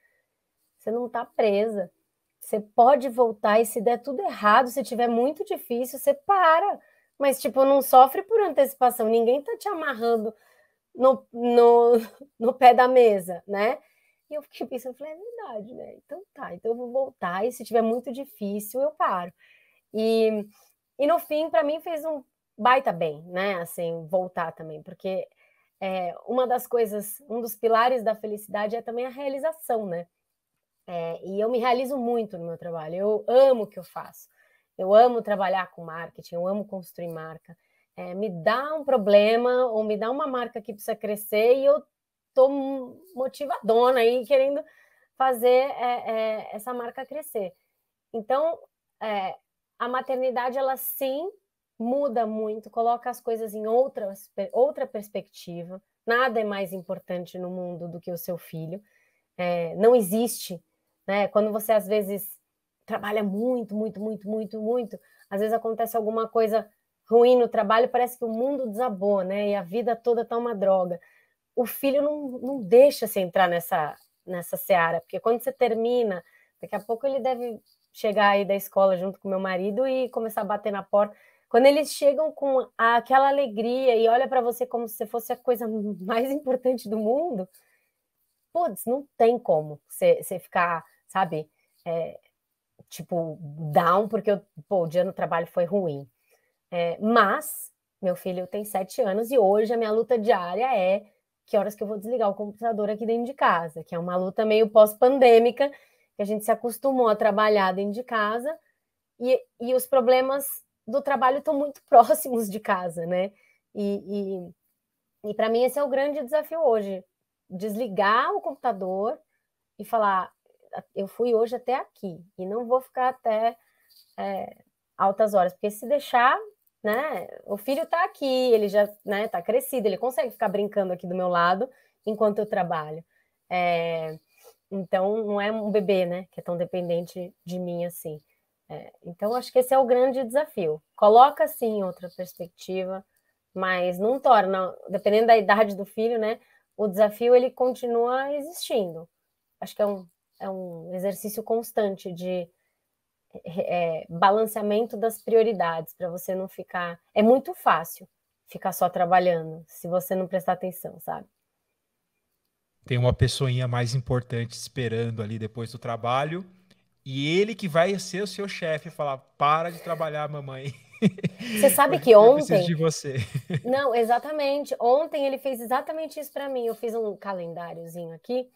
você não está presa. Você pode voltar e se der tudo errado, se tiver muito difícil, você para. Mas, tipo, não sofre por antecipação. Ninguém tá te amarrando no, no, no pé da mesa, né? E eu fiquei pensando, falei, é verdade, né? Então tá, então eu vou voltar, e se tiver muito difícil, eu paro. E, e no fim, para mim, fez um baita bem, né? Assim, voltar também, porque é, uma das coisas, um dos pilares da felicidade é também a realização, né? É, e eu me realizo muito no meu trabalho, eu amo o que eu faço. Eu amo trabalhar com marketing, eu amo construir marca é, me dá um problema ou me dá uma marca que precisa crescer e eu tô motivadona aí, querendo fazer é, é, essa marca crescer. Então, é, a maternidade, ela sim muda muito, coloca as coisas em outras, outra perspectiva. Nada é mais importante no mundo do que o seu filho. É, não existe, né? Quando você às vezes trabalha muito, muito, muito, muito, muito, às vezes acontece alguma coisa ruim no trabalho, parece que o mundo desabou, né? E a vida toda tá uma droga. O filho não, não deixa você entrar nessa, nessa seara, porque quando você termina, daqui a pouco ele deve chegar aí da escola junto com meu marido e começar a bater na porta. Quando eles chegam com aquela alegria e olha para você como se fosse a coisa mais importante do mundo, putz, não tem como você, ficar, sabe, é, tipo, down, porque pô, o dia no trabalho foi ruim. É, mas meu filho tem sete anos e hoje a minha luta diária é que horas que eu vou desligar o computador aqui dentro de casa, que é uma luta meio pós-pandêmica, que a gente se acostumou a trabalhar dentro de casa e, e os problemas do trabalho estão muito próximos de casa, né? E, e, e para mim esse é o grande desafio hoje, desligar o computador e falar, eu fui hoje até aqui e não vou ficar até é, altas horas, porque se deixar, né, o filho está aqui, ele já né, tá crescido, ele consegue ficar brincando aqui do meu lado enquanto eu trabalho. É, então, não é um bebê, né, que é tão dependente de mim assim. É, então, acho que esse é o grande desafio. Coloca, sim, outra perspectiva, mas não torna, dependendo da idade do filho, né, o desafio ele continua existindo. Acho que é um, é um exercício constante de é, balanceamento das prioridades, para você não ficar. É muito fácil ficar só trabalhando, se você não prestar atenção, sabe? Tem uma pessoinha mais importante esperando ali depois do trabalho, e ele que vai ser o seu chefe falar: para de trabalhar, mamãe. Você sabe que ontem. de você. Não, exatamente. Ontem ele fez exatamente isso para mim. Eu fiz um calendáriozinho aqui.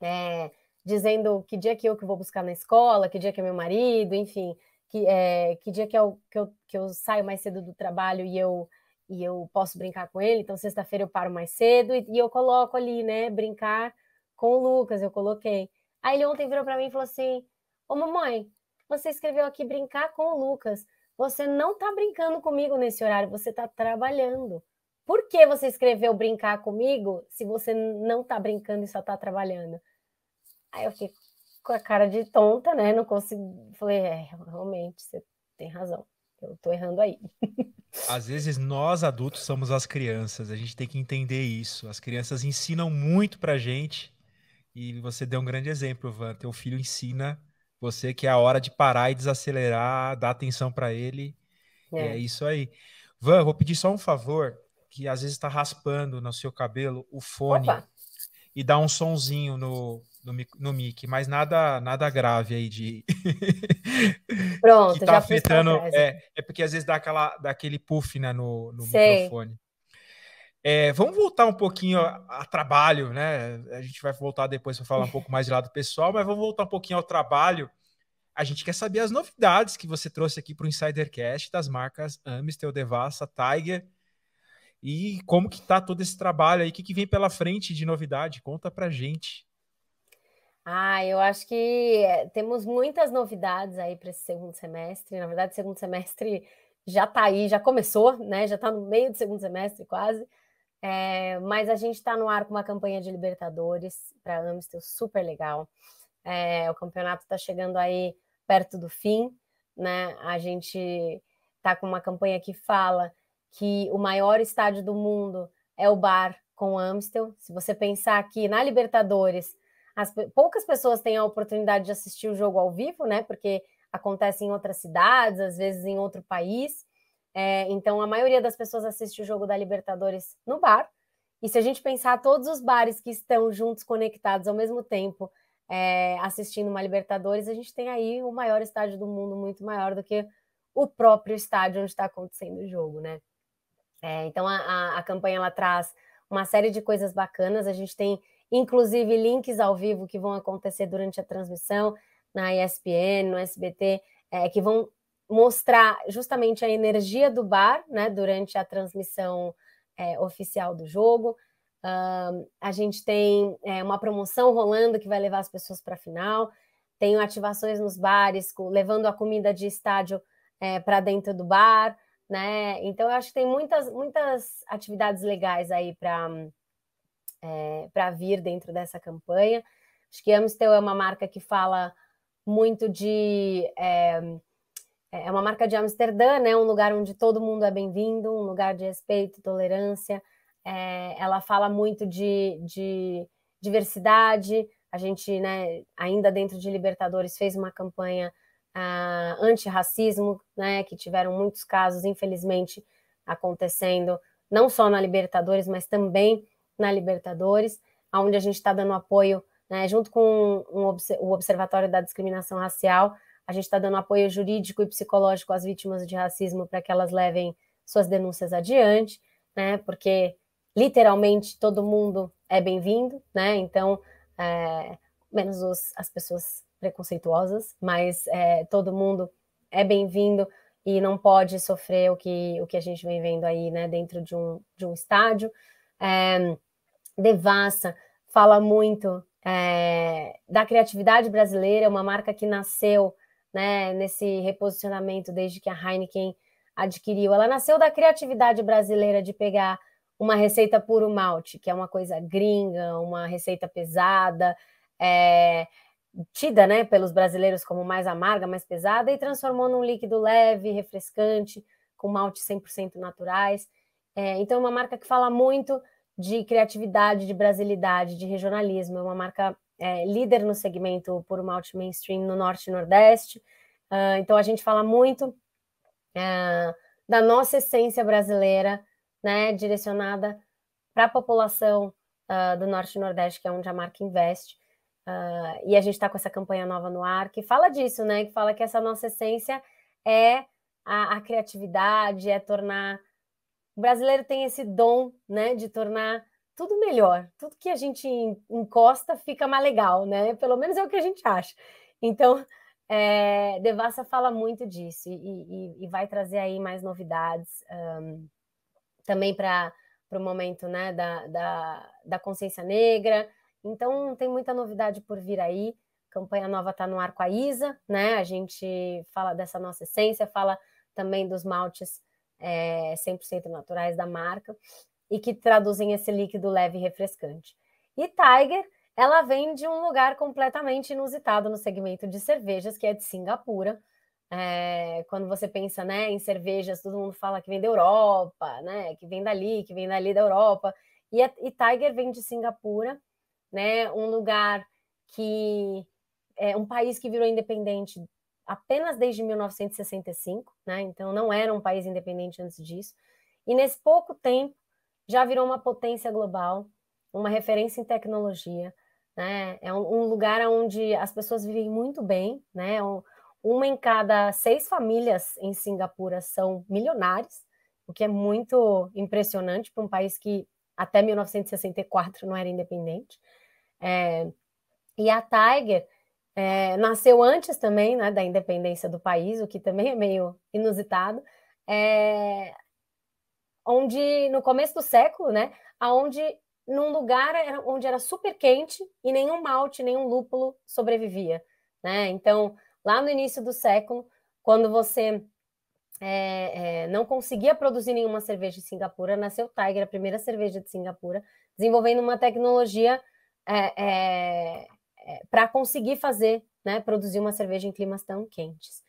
É, dizendo que dia que eu que vou buscar na escola, que dia que é meu marido, enfim, que, é, que dia que eu, que, eu, que eu saio mais cedo do trabalho e eu, e eu posso brincar com ele. Então, sexta-feira eu paro mais cedo e, e, eu coloco ali, né, brincar com o Lucas, eu coloquei. Aí ele ontem virou para mim e falou assim: Ô mamãe, você escreveu aqui brincar com o Lucas. Você não tá brincando comigo nesse horário, você tá trabalhando. Por que você escreveu brincar comigo se você não tá brincando e só tá trabalhando? Aí eu fiquei com a cara de tonta, né? Não consegui. Falei, é, realmente, você tem razão. Eu tô errando aí. Às vezes nós adultos somos as crianças, a gente tem que entender isso. As crianças ensinam muito pra gente e você deu um grande exemplo, Van. Teu filho ensina você que é a hora de parar e desacelerar, dar atenção para ele. É. é isso aí. Van, vou pedir só um favor, que às vezes está raspando no seu cabelo o fone Opa. e dá um sonzinho no, no, no mic, mas nada nada grave aí de Pronto, que tá afetando. É, é porque às vezes dá, aquela, dá aquele puff né, no, no microfone. É, vamos voltar um pouquinho a, a, trabalho, né? A gente vai voltar depois para falar um pouco mais de lado pessoal, mas vamos voltar um pouquinho ao trabalho. A gente quer saber as novidades que você trouxe aqui para o Insidercast das marcas Amistel, Devassa, Tiger e como que tá todo esse trabalho aí, o que, que vem pela frente de novidade? Conta para gente. Ah, eu acho que temos muitas novidades aí para esse segundo semestre. Na verdade, segundo semestre já está aí, já começou, né? Já está no meio do segundo semestre quase. É, mas a gente está no ar com uma campanha de Libertadores para Amstel super legal. É, o campeonato está chegando aí perto do fim, né? A gente está com uma campanha que fala que o maior estádio do mundo é o Bar com Amstel. Se você pensar aqui na Libertadores, as, poucas pessoas têm a oportunidade de assistir o jogo ao vivo, né? Porque acontece em outras cidades, às vezes em outro país. É, então, a maioria das pessoas assiste o jogo da Libertadores no bar. E se a gente pensar todos os bares que estão juntos, conectados ao mesmo tempo, é, assistindo uma Libertadores, a gente tem aí o maior estádio do mundo, muito maior do que o próprio estádio onde está acontecendo o jogo, né? É, então, a, a, a campanha ela traz uma série de coisas bacanas. A gente tem inclusive links ao vivo que vão acontecer durante a transmissão na ESPN, no SBT, é, que vão mostrar justamente a energia do bar, né, durante a transmissão é, oficial do jogo. Uh, a gente tem é, uma promoção rolando que vai levar as pessoas para a final. Tem ativações nos bares, levando a comida de estádio é, para dentro do bar, né? Então, eu acho que tem muitas, muitas atividades legais aí para é, para vir dentro dessa campanha. Acho que Amstel é uma marca que fala muito de. É, é uma marca de Amsterdã, né? Um lugar onde todo mundo é bem-vindo, um lugar de respeito, tolerância. É, ela fala muito de, de diversidade. A gente, né, ainda dentro de Libertadores, fez uma campanha uh, anti-racismo, né? Que tiveram muitos casos, infelizmente, acontecendo, não só na Libertadores, mas também na Libertadores, onde a gente está dando apoio, né, junto com um, o Observatório da Discriminação Racial, a gente está dando apoio jurídico e psicológico às vítimas de racismo para que elas levem suas denúncias adiante, né, porque literalmente todo mundo é bem-vindo, né, então, é, menos os, as pessoas preconceituosas, mas é, todo mundo é bem-vindo e não pode sofrer o que, o que a gente vem vendo aí, né, dentro de um, de um estádio. É, Devassa fala muito é, da criatividade brasileira, uma marca que nasceu né, nesse reposicionamento desde que a Heineken adquiriu. Ela nasceu da criatividade brasileira de pegar uma receita puro malte, que é uma coisa gringa, uma receita pesada, é, tida né, pelos brasileiros como mais amarga, mais pesada, e transformou num líquido leve, refrescante, com malte 100% naturais. É, então, é uma marca que fala muito de criatividade, de brasilidade, de regionalismo. É uma marca é, líder no segmento por malte mainstream no Norte e Nordeste. Uh, então a gente fala muito uh, da nossa essência brasileira, né, direcionada para a população uh, do Norte e Nordeste, que é onde a marca investe. e a gente está com essa campanha nova no ar que fala disso, né? Que fala que essa nossa essência é a, a criatividade, é tornar o brasileiro tem esse dom, né, de tornar tudo melhor. Tudo que a gente encosta fica mais legal, né? Pelo menos é o que a gente acha. Então, é, Devassa fala muito disso e, e, e, vai trazer aí mais novidades um, também para o momento né, da, da, da, consciência negra. Então, tem muita novidade por vir aí. Campanha nova está no ar com a Isa, né? A gente fala dessa nossa essência, fala também dos maltes é, 100% naturais da marca e que traduzem esse líquido leve e refrescante. E Tiger, ela vem de um lugar completamente inusitado no segmento de cervejas, que é de Singapura. É, quando você pensa né, em cervejas, todo mundo fala que vem da Europa, né, que vem dali, que vem dali da Europa. E, a, e Tiger vem de Singapura, né, um lugar que é um país que virou independente apenas desde 1965, né? Então não era um país independente antes disso. E nesse pouco tempo já virou uma potência global, uma referência em tecnologia, né? É um, lugar onde as pessoas vivem muito bem, né? Um, uma em cada seis famílias em Singapura são milionários, o que é muito impressionante para um país que até 1964 não era independente. É, e a Tiger é, nasceu antes também né, da independência do país, o que também é meio inusitado, é, onde no começo do século, né, aonde num lugar onde era super quente e nenhum malte, nenhum lúpulo sobrevivia, né? Então, lá no início do século, quando você é, é, não conseguia produzir nenhuma cerveja em Singapura, nasceu Tiger, a primeira cerveja de Singapura, desenvolvendo uma tecnologia é, é para conseguir fazer, né, produzir uma cerveja em climas tão quentes.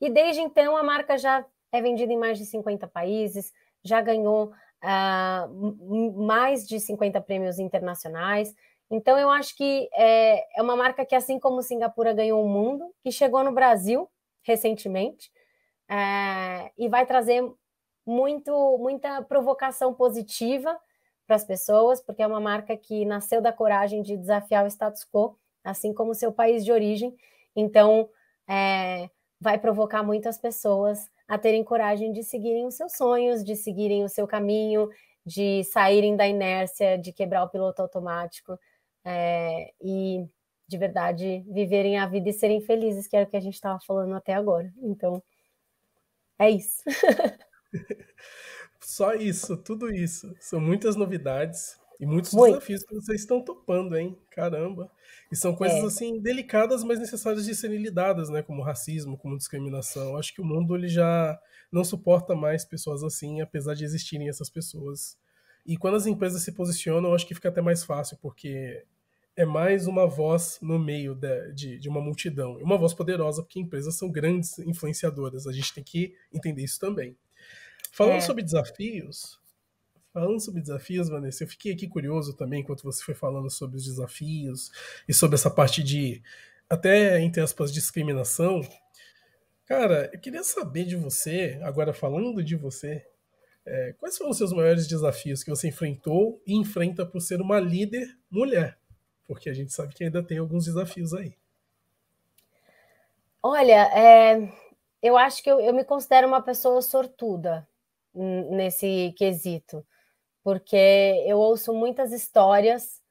E desde então a marca já é vendida em mais de 50 países, já ganhou uh, mais de 50 prêmios internacionais. Então eu acho que é, é uma marca que, assim como Singapura ganhou o mundo, que chegou no Brasil recentemente é, e vai trazer muito, muita provocação positiva para as pessoas, porque é uma marca que nasceu da coragem de desafiar o status quo assim como seu país de origem. Então, é, vai provocar muitas pessoas a terem coragem de seguirem os seus sonhos, de seguirem o seu caminho, de saírem da inércia, de quebrar o piloto automático é, e, de verdade, viverem a vida e serem felizes, que era o que a gente estava falando até agora. Então, é isso. Só isso, tudo isso. São muitas novidades. E muitos Muito. desafios que vocês estão topando, hein? Caramba. E são coisas é. assim delicadas, mas necessárias de serem lidadas, né? Como racismo, como discriminação. Acho que o mundo ele já não suporta mais pessoas assim, apesar de existirem essas pessoas. E quando as empresas se posicionam, acho que fica até mais fácil, porque é mais uma voz no meio de, de, de uma multidão. E uma voz poderosa, porque empresas são grandes influenciadoras. A gente tem que entender isso também. Falando é. sobre desafios, Falando sobre desafios, Vanessa, eu fiquei aqui curioso também enquanto você foi falando sobre os desafios e sobre essa parte de, até entre aspas, discriminação. Cara, eu queria saber de você, agora falando de você, é, quais foram os seus maiores desafios que você enfrentou e enfrenta por ser uma líder mulher? Porque a gente sabe que ainda tem alguns desafios aí. Olha, é, eu acho que eu, eu me considero uma pessoa sortuda nesse quesito porque eu ouço muitas histórias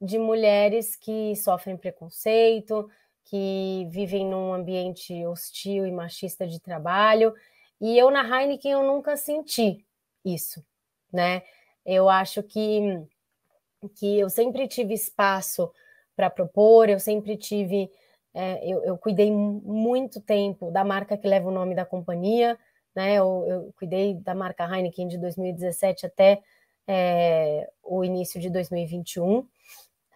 de mulheres que sofrem preconceito, que vivem num ambiente hostil e machista de trabalho, e eu na Heineken eu nunca senti isso, né? Eu acho que que eu sempre tive espaço para propor, eu sempre tive, é, eu, eu, cuidei muito tempo da marca que leva o nome da companhia, né? Eu, eu cuidei da marca Heineken de 2017 até é, o início de 2021. Uh,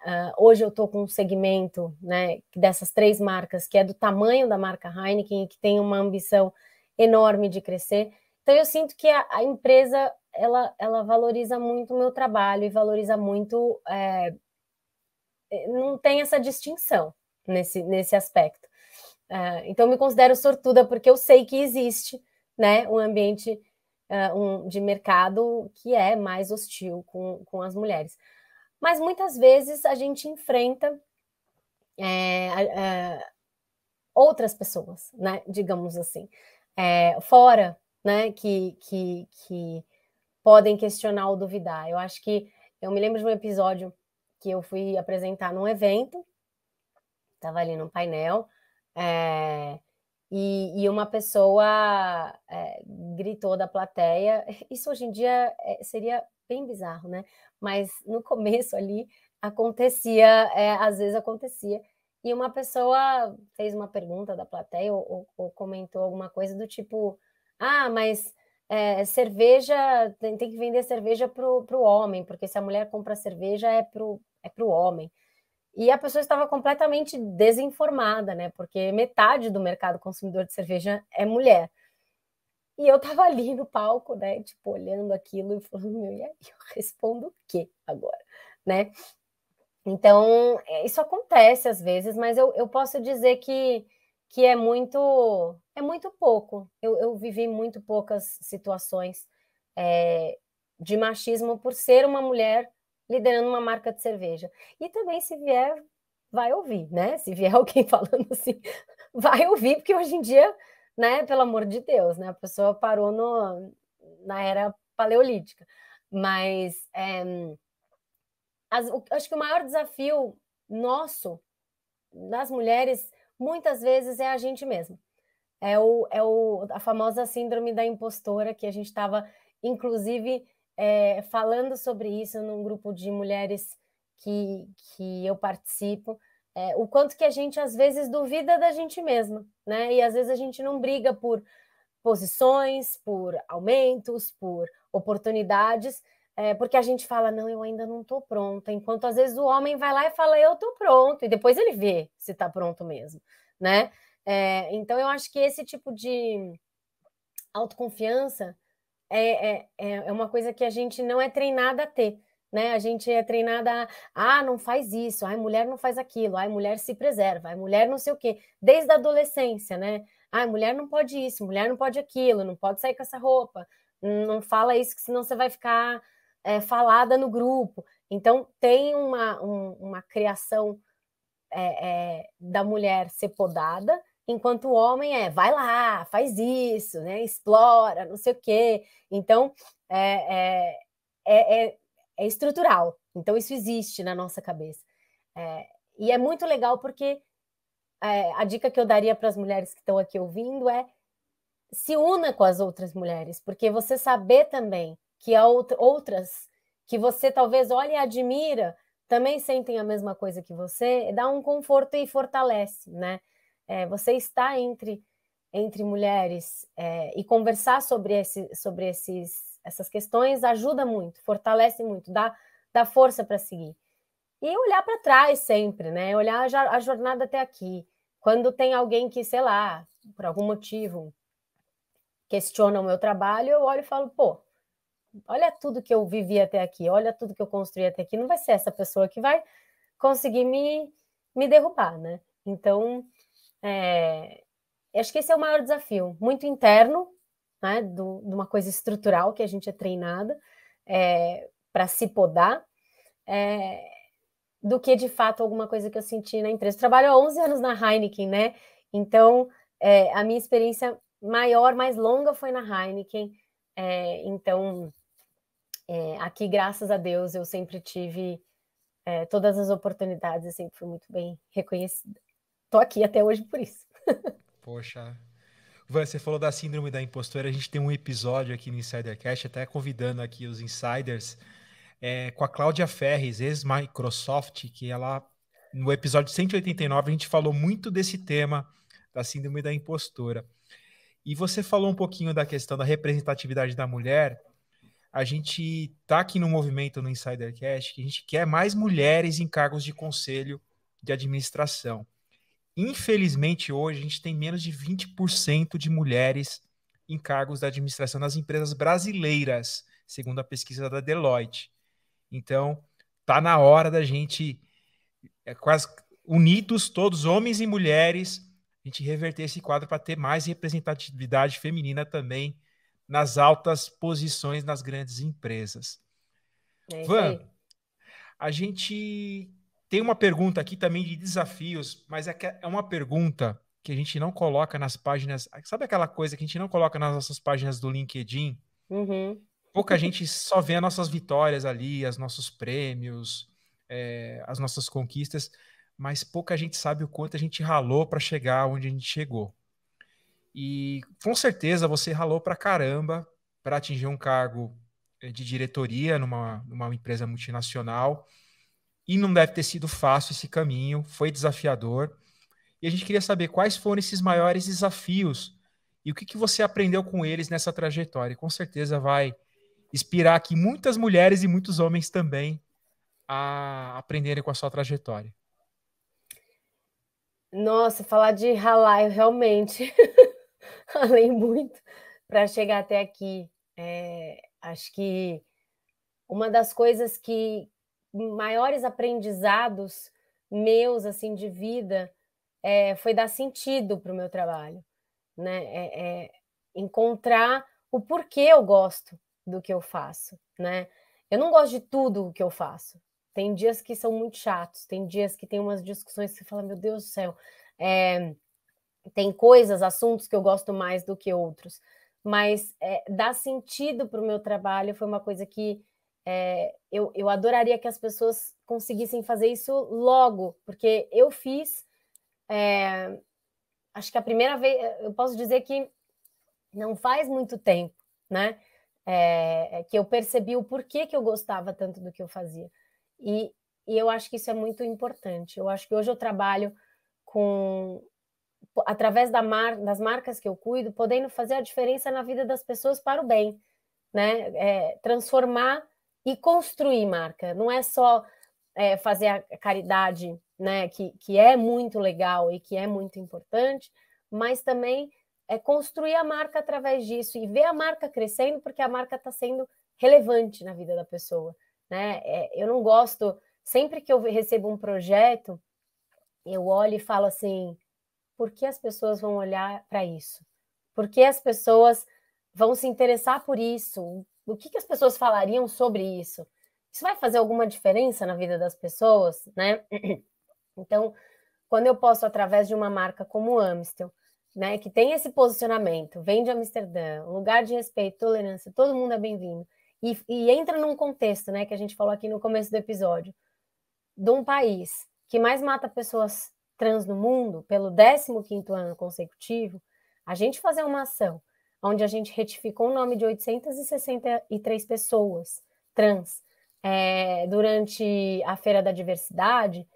ah, hoje eu estou com um segmento né, dessas três marcas que é do tamanho da marca Heineken e que tem uma ambição enorme de crescer. Então eu sinto que a, a empresa ela, ela valoriza muito o meu trabalho e valoriza muito. É, não tem essa distinção nesse, nesse aspecto. Uh, então me considero sortuda porque eu sei que existe né, um ambiente uh, um, de mercado que é mais hostil com, com as mulheres. Mas muitas vezes a gente enfrenta é, é, outras pessoas, né? Digamos assim, é, fora, né? Que, que, que podem questionar ou duvidar. Eu acho que eu me lembro de um episódio que eu fui apresentar num evento, estava ali no painel, é, e, e uma pessoa é, gritou da plateia. Isso hoje em dia é, seria bem bizarro, né? Mas no começo ali acontecia, é, às vezes acontecia. E uma pessoa fez uma pergunta da plateia ou, ou, ou comentou alguma coisa do tipo: Ah, mas é, cerveja tem, tem, que vender cerveja para o homem, porque se a mulher compra cerveja é para o é homem. E a pessoa estava completamente desinformada, né? Porque metade do mercado consumidor de cerveja é mulher. E eu estava ali no palco, né? Tipo, olhando aquilo e falando, meu, e aí eu respondo o quê agora, né? Então, é, isso acontece às vezes, mas eu, eu posso dizer que, que é muito é muito pouco. Eu, eu vivi muito poucas situações é, de machismo por ser uma mulher liderando uma marca de cerveja. E também, se vier, vai ouvir, né? Se vier alguém falando assim, vai ouvir, porque hoje em dia, né, pelo amor de Deus, né? A pessoa parou no, na era paleolítica. Mas é, as, o, acho que o maior desafio nosso, das mulheres, muitas vezes é a gente mesma. É, o, é o, a famosa síndrome da impostora que a gente estava, inclusive, é, falando sobre isso num grupo de mulheres que, que eu participo, é, o quanto que a gente às vezes duvida da gente mesma, né? E às vezes a gente não briga por posições, por aumentos, por oportunidades, é, porque a gente fala, não, eu ainda não estou pronta, enquanto às vezes o homem vai lá e fala, eu estou pronto, e depois ele vê se está pronto mesmo, né? É, então eu acho que esse tipo de autoconfiança é, é, é, é uma coisa que a gente não é treinada a ter. Né? A gente é treinada ah, não faz isso, ai, mulher não faz aquilo, ai, mulher se preserva, ai, mulher não sei o quê, desde a adolescência, né? Ai, mulher não pode isso, mulher não pode aquilo, não pode sair com essa roupa, não fala isso, que senão você vai ficar é, falada no grupo. Então, tem uma, um, uma criação é, é, da mulher ser podada, enquanto o homem é vai lá, faz isso, né? Explora, não sei o quê. Então é, é, é, é, é estrutural. Então isso existe na nossa cabeça. É, e é muito legal porque é, a dica que eu daria para as mulheres que estão aqui ouvindo é se una com as outras mulheres, porque você saber também que há outras que você talvez olhe e admira, também sentem a mesma coisa que você, dá um conforto e fortalece, né? É, você está entre entre mulheres é, e conversar sobre, esse, sobre esses, essas questões ajuda muito, fortalece muito, dá, dá força para seguir. E olhar para trás sempre, né? Olhar a, a jornada até aqui. Quando tem alguém que, sei lá, por algum motivo, questiona o meu trabalho, eu olho e falo, pô, olha tudo que eu vivi até aqui, olha tudo que eu construí até aqui, não vai ser essa pessoa que vai conseguir me, me derrubar, né? Então, é, acho que esse é o maior desafio, muito interno, né, do, de uma coisa estrutural que a gente é treinada é, para se podar, é, do que de fato alguma coisa que eu senti na empresa. Eu trabalho há 11 anos na Heineken, né? Então, é, a minha experiência maior, mais longa foi na Heineken. É, então, é, aqui, graças a Deus, eu sempre tive é, todas as oportunidades sempre fui muito bem reconhecida. Estou aqui até hoje por isso. Poxa. Você falou da síndrome da impostora. A gente tem um episódio aqui no Insidercast, até convidando aqui os insiders, é, com a Cláudia Ferres, ex-Microsoft, que ela, no episódio 189, a gente falou muito desse tema da síndrome da impostora. E você falou um pouquinho da questão da representatividade da mulher. A gente está aqui no movimento no Insidercast que a gente quer mais mulheres em cargos de conselho de administração. Infelizmente, hoje, a gente tem menos de 20% de mulheres em cargos da administração nas empresas brasileiras, segundo a pesquisa da Deloitte. Então, tá na hora da gente, é, quase unidos, todos homens e mulheres, a gente reverter esse quadro para ter mais representatividade feminina também nas altas posições nas grandes empresas. É Van, a gente tem uma pergunta aqui também de desafios, mas é, é uma pergunta que a gente não coloca nas páginas. Sabe aquela coisa que a gente não coloca nas nossas páginas do LinkedIn? Uhum. Pouca gente só vê as nossas vitórias ali, os nossos prêmios, é, as nossas conquistas, mas pouca gente sabe o quanto a gente ralou para chegar onde a gente chegou. E com certeza você ralou para caramba para atingir um cargo é, de diretoria numa, numa empresa multinacional e não deve ter sido fácil esse caminho, foi desafiador. E a gente queria saber quais foram esses maiores desafios e o que, que você aprendeu com eles nessa trajetória. E com certeza vai inspirar aqui muitas mulheres e muitos homens também a aprenderem com a sua trajetória. Nossa, falar de ralar, eu realmente ralei muito para chegar até aqui. É, acho que uma das coisas que, maiores aprendizados meus assim de vida é, foi dar sentido para o meu trabalho, né? É, é encontrar o porquê eu gosto do que eu faço, né? Eu não gosto de tudo o que eu faço. Tem dias que são muito chatos, tem dias que tem umas discussões que você fala, meu Deus do céu, é, tem coisas, assuntos que eu gosto mais do que outros, mas é, dar sentido para o meu trabalho foi uma coisa que é, eu, eu adoraria que as pessoas conseguissem fazer isso logo, porque eu fiz. É, acho que a primeira vez, eu posso dizer que não faz muito tempo, né? É, que eu percebi o porquê que eu gostava tanto do que eu fazia. E, e eu acho que isso é muito importante. Eu acho que hoje eu trabalho com através da mar, das marcas que eu cuido, podendo fazer a diferença na vida das pessoas para o bem, né? É, transformar e construir marca. Não é só é, fazer a caridade, né, que, que é muito legal e que é muito importante, mas também é construir a marca através disso e ver a marca crescendo, porque a marca está sendo relevante na vida da pessoa. Né? É, eu não gosto, sempre que eu recebo um projeto, eu olho e falo assim: por que as pessoas vão olhar para isso? Por que as pessoas vão se interessar por isso? O que, que as pessoas falariam sobre isso? Isso vai fazer alguma diferença na vida das pessoas, né? Então, quando eu posso, através de uma marca como Amstel, né, que tem esse posicionamento, vem de Amsterdã, lugar de respeito, tolerância, todo mundo é bem-vindo, e, e, entra num contexto, né, que a gente falou aqui no começo do episódio, de um país que mais mata pessoas trans no mundo, pelo 15º ano consecutivo, a gente fazer uma ação onde a gente retificou o nome de 863 pessoas trans é, durante a Feira da Diversidade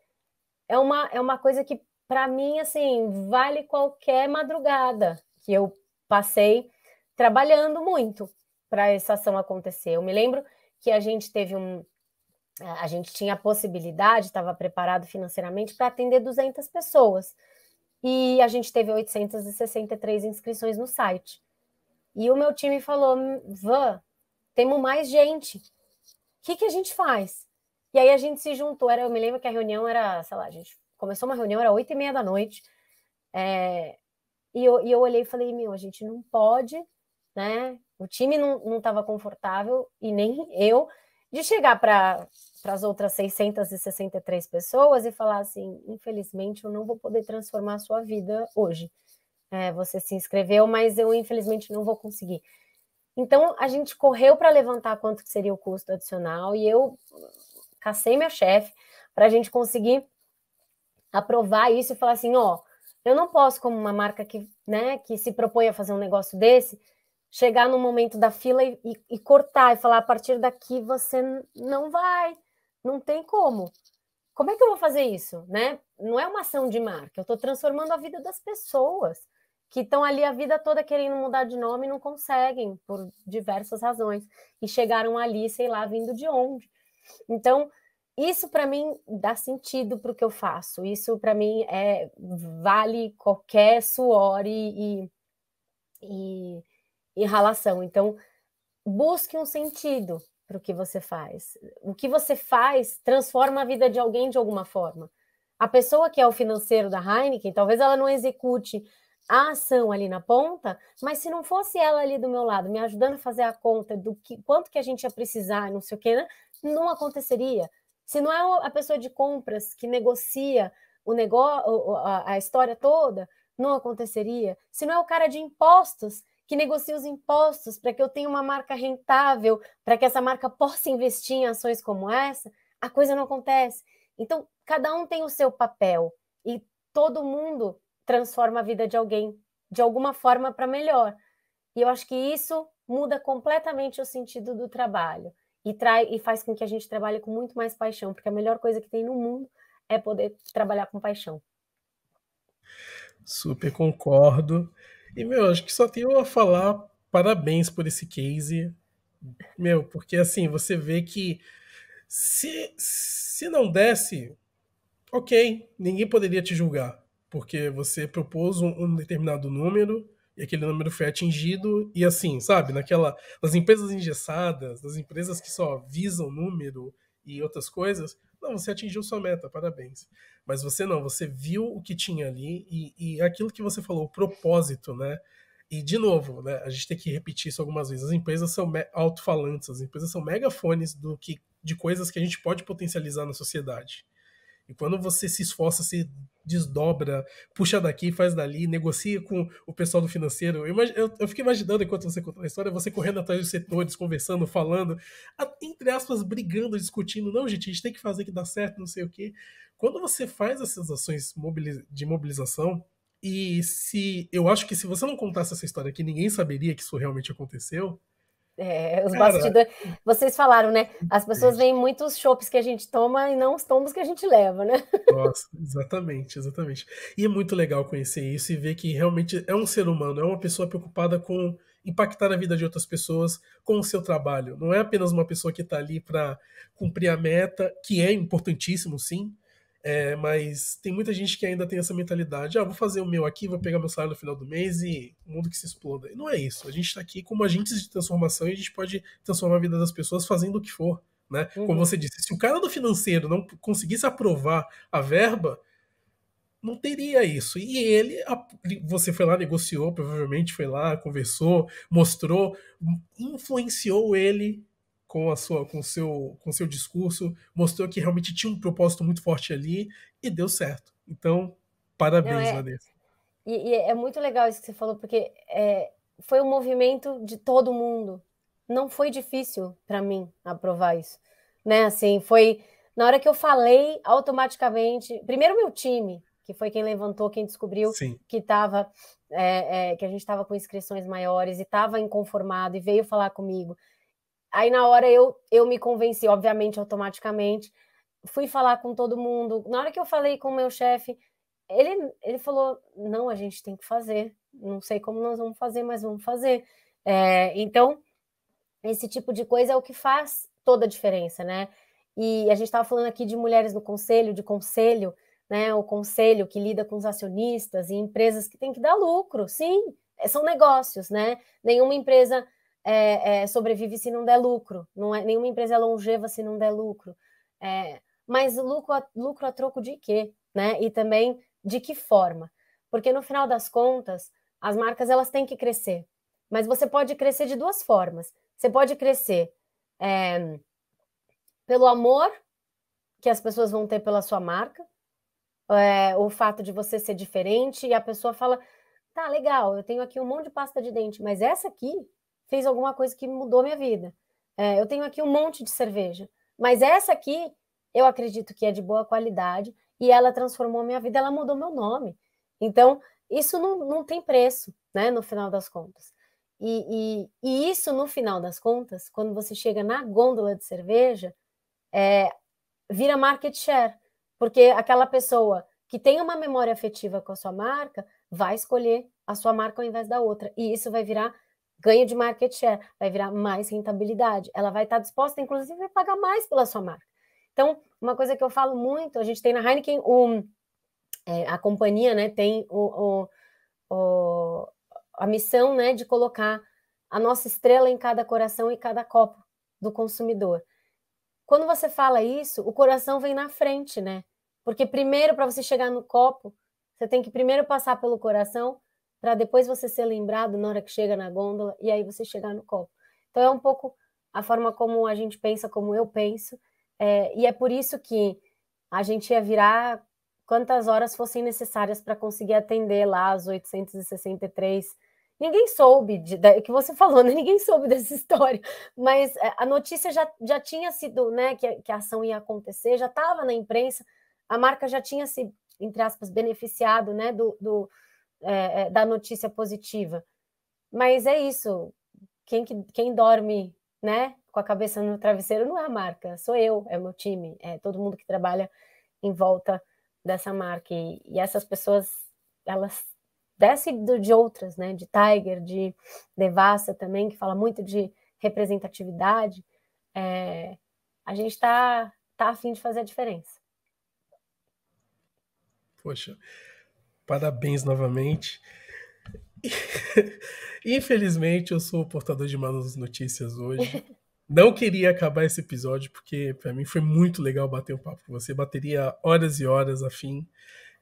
é uma, é uma coisa que, para mim, assim, vale qualquer madrugada que eu passei trabalhando muito para essa ação acontecer. Eu me lembro que a gente teve um. A gente tinha a possibilidade, estava preparado financeiramente para atender 200 pessoas. E a gente teve 863 inscrições no site. E o meu time falou: Van, temos mais gente. O que, que a gente faz? E aí a gente se juntou. Era, eu me lembro que a reunião era, sei lá, a gente começou uma reunião, era oito e meia da noite. É, e, eu, e eu olhei e falei: Meu, a gente não pode, né? O time não estava confortável e nem eu de chegar para as outras 663 pessoas e falar assim: infelizmente, eu não vou poder transformar a sua vida hoje. É, você se inscreveu, mas eu infelizmente não vou conseguir. Então a gente correu para levantar quanto que seria o custo adicional e eu cacei minha chefe para a gente conseguir aprovar isso e falar assim, ó, eu não posso como uma marca que, né, que se propõe a fazer um negócio desse, chegar no momento da fila e, e, e, cortar e falar a partir daqui você não vai, não tem como. Como é que eu vou fazer isso, né? Não é uma ação de marca, eu estou transformando a vida das pessoas que estão ali a vida toda querendo mudar de nome e não conseguem por diversas razões e chegaram ali, sei lá, vindo de onde. Então, isso para mim dá sentido para o que eu faço. Isso para mim é vale qualquer suor e, e, e em relação. Então, busque um sentido para o que você faz. O que você faz transforma a vida de alguém de alguma forma. A pessoa que é o financeiro da Heineken, talvez ela não execute a ação ali na ponta, mas se não fosse ela ali do meu lado, me ajudando a fazer a conta do que quanto que a gente ia precisar, não sei o que, né? não aconteceria. Se não é a pessoa de compras que negocia o negócio, a, história toda, não aconteceria. Se não é o cara de impostos que negocie os impostos para que eu tenha uma marca rentável, para que essa marca possa investir em ações como essa, a coisa não acontece. Então, cada um tem o seu papel e todo mundo transforma a vida de alguém de alguma forma para melhor. E eu acho que isso muda completamente o sentido do trabalho e, trai, e faz com que a gente trabalhe com muito mais paixão, porque a melhor coisa que tem no mundo é poder trabalhar com paixão. Super concordo. E, meu, acho que só tenho a falar parabéns por esse case. Meu, porque assim, você vê que se, se não desse, ok, ninguém poderia te julgar. Porque você propôs um, um determinado número e aquele número foi atingido, e assim, sabe, naquela. Nas empresas engessadas, nas empresas que só visam número e outras coisas, não, você atingiu sua meta, parabéns. Mas você não, você viu o que tinha ali e, e aquilo que você falou, o propósito, né? E, de novo, né, a gente tem que repetir isso algumas vezes. As empresas são alto-falantes, as empresas são megafones do que, de coisas que a gente pode potencializar na sociedade. E quando você se esforça, se desdobra, puxa daqui, faz dali, negocia com o pessoal do financeiro. Eu, eu, eu fico imaginando, enquanto você conta a história, você correndo atrás dos setores, conversando, falando, entre aspas, brigando, discutindo. Não, gente, a gente tem que fazer que dá certo, não sei o quê. Quando você faz essas ações de mobilização, e se eu acho que se você não contasse essa história aqui, ninguém saberia que isso realmente aconteceu, é, os bastidores. Vocês falaram, né? As pessoas veem muitos chopps que a gente toma e não os tombos que a gente leva, né? Nossa, exatamente, exatamente. E é muito legal conhecer isso e ver que realmente é um ser humano, é uma pessoa preocupada com impactar a vida de outras pessoas com o seu trabalho. Não é apenas uma pessoa que está ali para cumprir a meta, que é importantíssimo, sim, é, mas tem muita gente que ainda tem essa mentalidade: ah, vou fazer o meu aqui, vou pegar meu salário no final do mês e o mundo que se exploda. E não é isso. A gente está aqui como agentes de transformação e a gente pode transformar a vida das pessoas fazendo o que for. Né? Uhum. Como você disse, se o cara do financeiro não conseguisse aprovar a verba, não teria isso. E ele, você foi lá, negociou, provavelmente foi lá, conversou, mostrou, influenciou ele com a sua com seu com seu discurso, mostrou que realmente tinha um propósito muito forte ali e deu certo. Então, parabéns, Não, é, Vanessa. E, e, é muito legal isso que você falou, porque é, foi um movimento de todo mundo. Não foi difícil para mim aprovar isso, né? Assim, foi na hora que eu falei, automaticamente, primeiro meu time, que foi quem levantou, quem descobriu Sim. que estava é, é, que a gente estava com inscrições maiores e estava inconformado e veio falar comigo aí na hora eu, eu me convenci, obviamente, automaticamente, fui falar com todo mundo. Na hora que eu falei com o meu chefe, ele, ele falou: não, a gente tem que fazer. Não sei como nós vamos fazer, mas vamos fazer. É, então, esse tipo de coisa é o que faz toda a diferença, né? E a gente estava falando aqui de mulheres no conselho, de conselho, né? O conselho que lida com os acionistas e empresas que têm que dar lucro, sim, são negócios, né? Nenhuma empresa é, é, sobrevive se não der lucro, não é, nenhuma empresa é longeva se não der lucro. É, mas lucro, lucro a troco de quê? Né? E também de que forma? Porque no final das contas, as marcas elas têm que crescer. Mas você pode crescer de duas formas. Você pode crescer é, pelo amor que as pessoas vão ter pela sua marca, é, o fato de você ser diferente e a pessoa fala, tá legal, eu tenho aqui um monte de pasta de dente, mas essa aqui fez alguma coisa que mudou minha vida. É, eu tenho aqui um monte de cerveja, mas essa aqui eu acredito que é de boa qualidade e ela transformou minha vida, ela mudou meu nome. Então, isso não, não tem preço, né, no final das contas. E, e, e, isso, no final das contas, quando você chega na gôndola de cerveja, é, vira market share, porque aquela pessoa que tem uma memória afetiva com a sua marca vai escolher a sua marca ao invés da outra, e isso vai virar ganho de market share, vai virar mais rentabilidade. Ela vai estar disposta, inclusive, a pagar mais pela sua marca. Então, uma coisa que eu falo muito, a gente tem na Heineken, um, é, a companhia né, tem o, o, o, a missão né, de colocar a nossa estrela em cada coração e cada copo do consumidor. Quando você fala isso, o coração vem na frente, né? Porque primeiro, para você chegar no copo, você tem que primeiro passar pelo coração, para depois você ser lembrado na hora que chega na gôndola e aí você chegar no copo. Então é um pouco a forma como a gente pensa, como eu penso, é, e é por isso que a gente ia virar quantas horas fossem necessárias para conseguir atender lá as 863. Ninguém soube de, de, que você falou, né? Ninguém soube dessa história, mas é, a notícia já, já tinha sido, né? Que, que a ação ia acontecer, já estava na imprensa, a marca já tinha se, entre aspas, beneficiado, né? Do, do é, é da notícia positiva. Mas é isso. Quem, quem dorme, né? com a cabeça no travesseiro não é a marca, sou eu, é o meu time, é todo mundo que trabalha em volta dessa marca. E, e essas pessoas, elas descem de outras, né? De Tiger, de Devassa também, que fala muito de representatividade. É, a gente está tá afim de fazer a diferença. Poxa, parabéns novamente. Infelizmente, eu sou o portador de malas notícias hoje. Não queria acabar esse episódio, porque para mim foi muito legal bater um papo com você. Bateria horas e horas a fim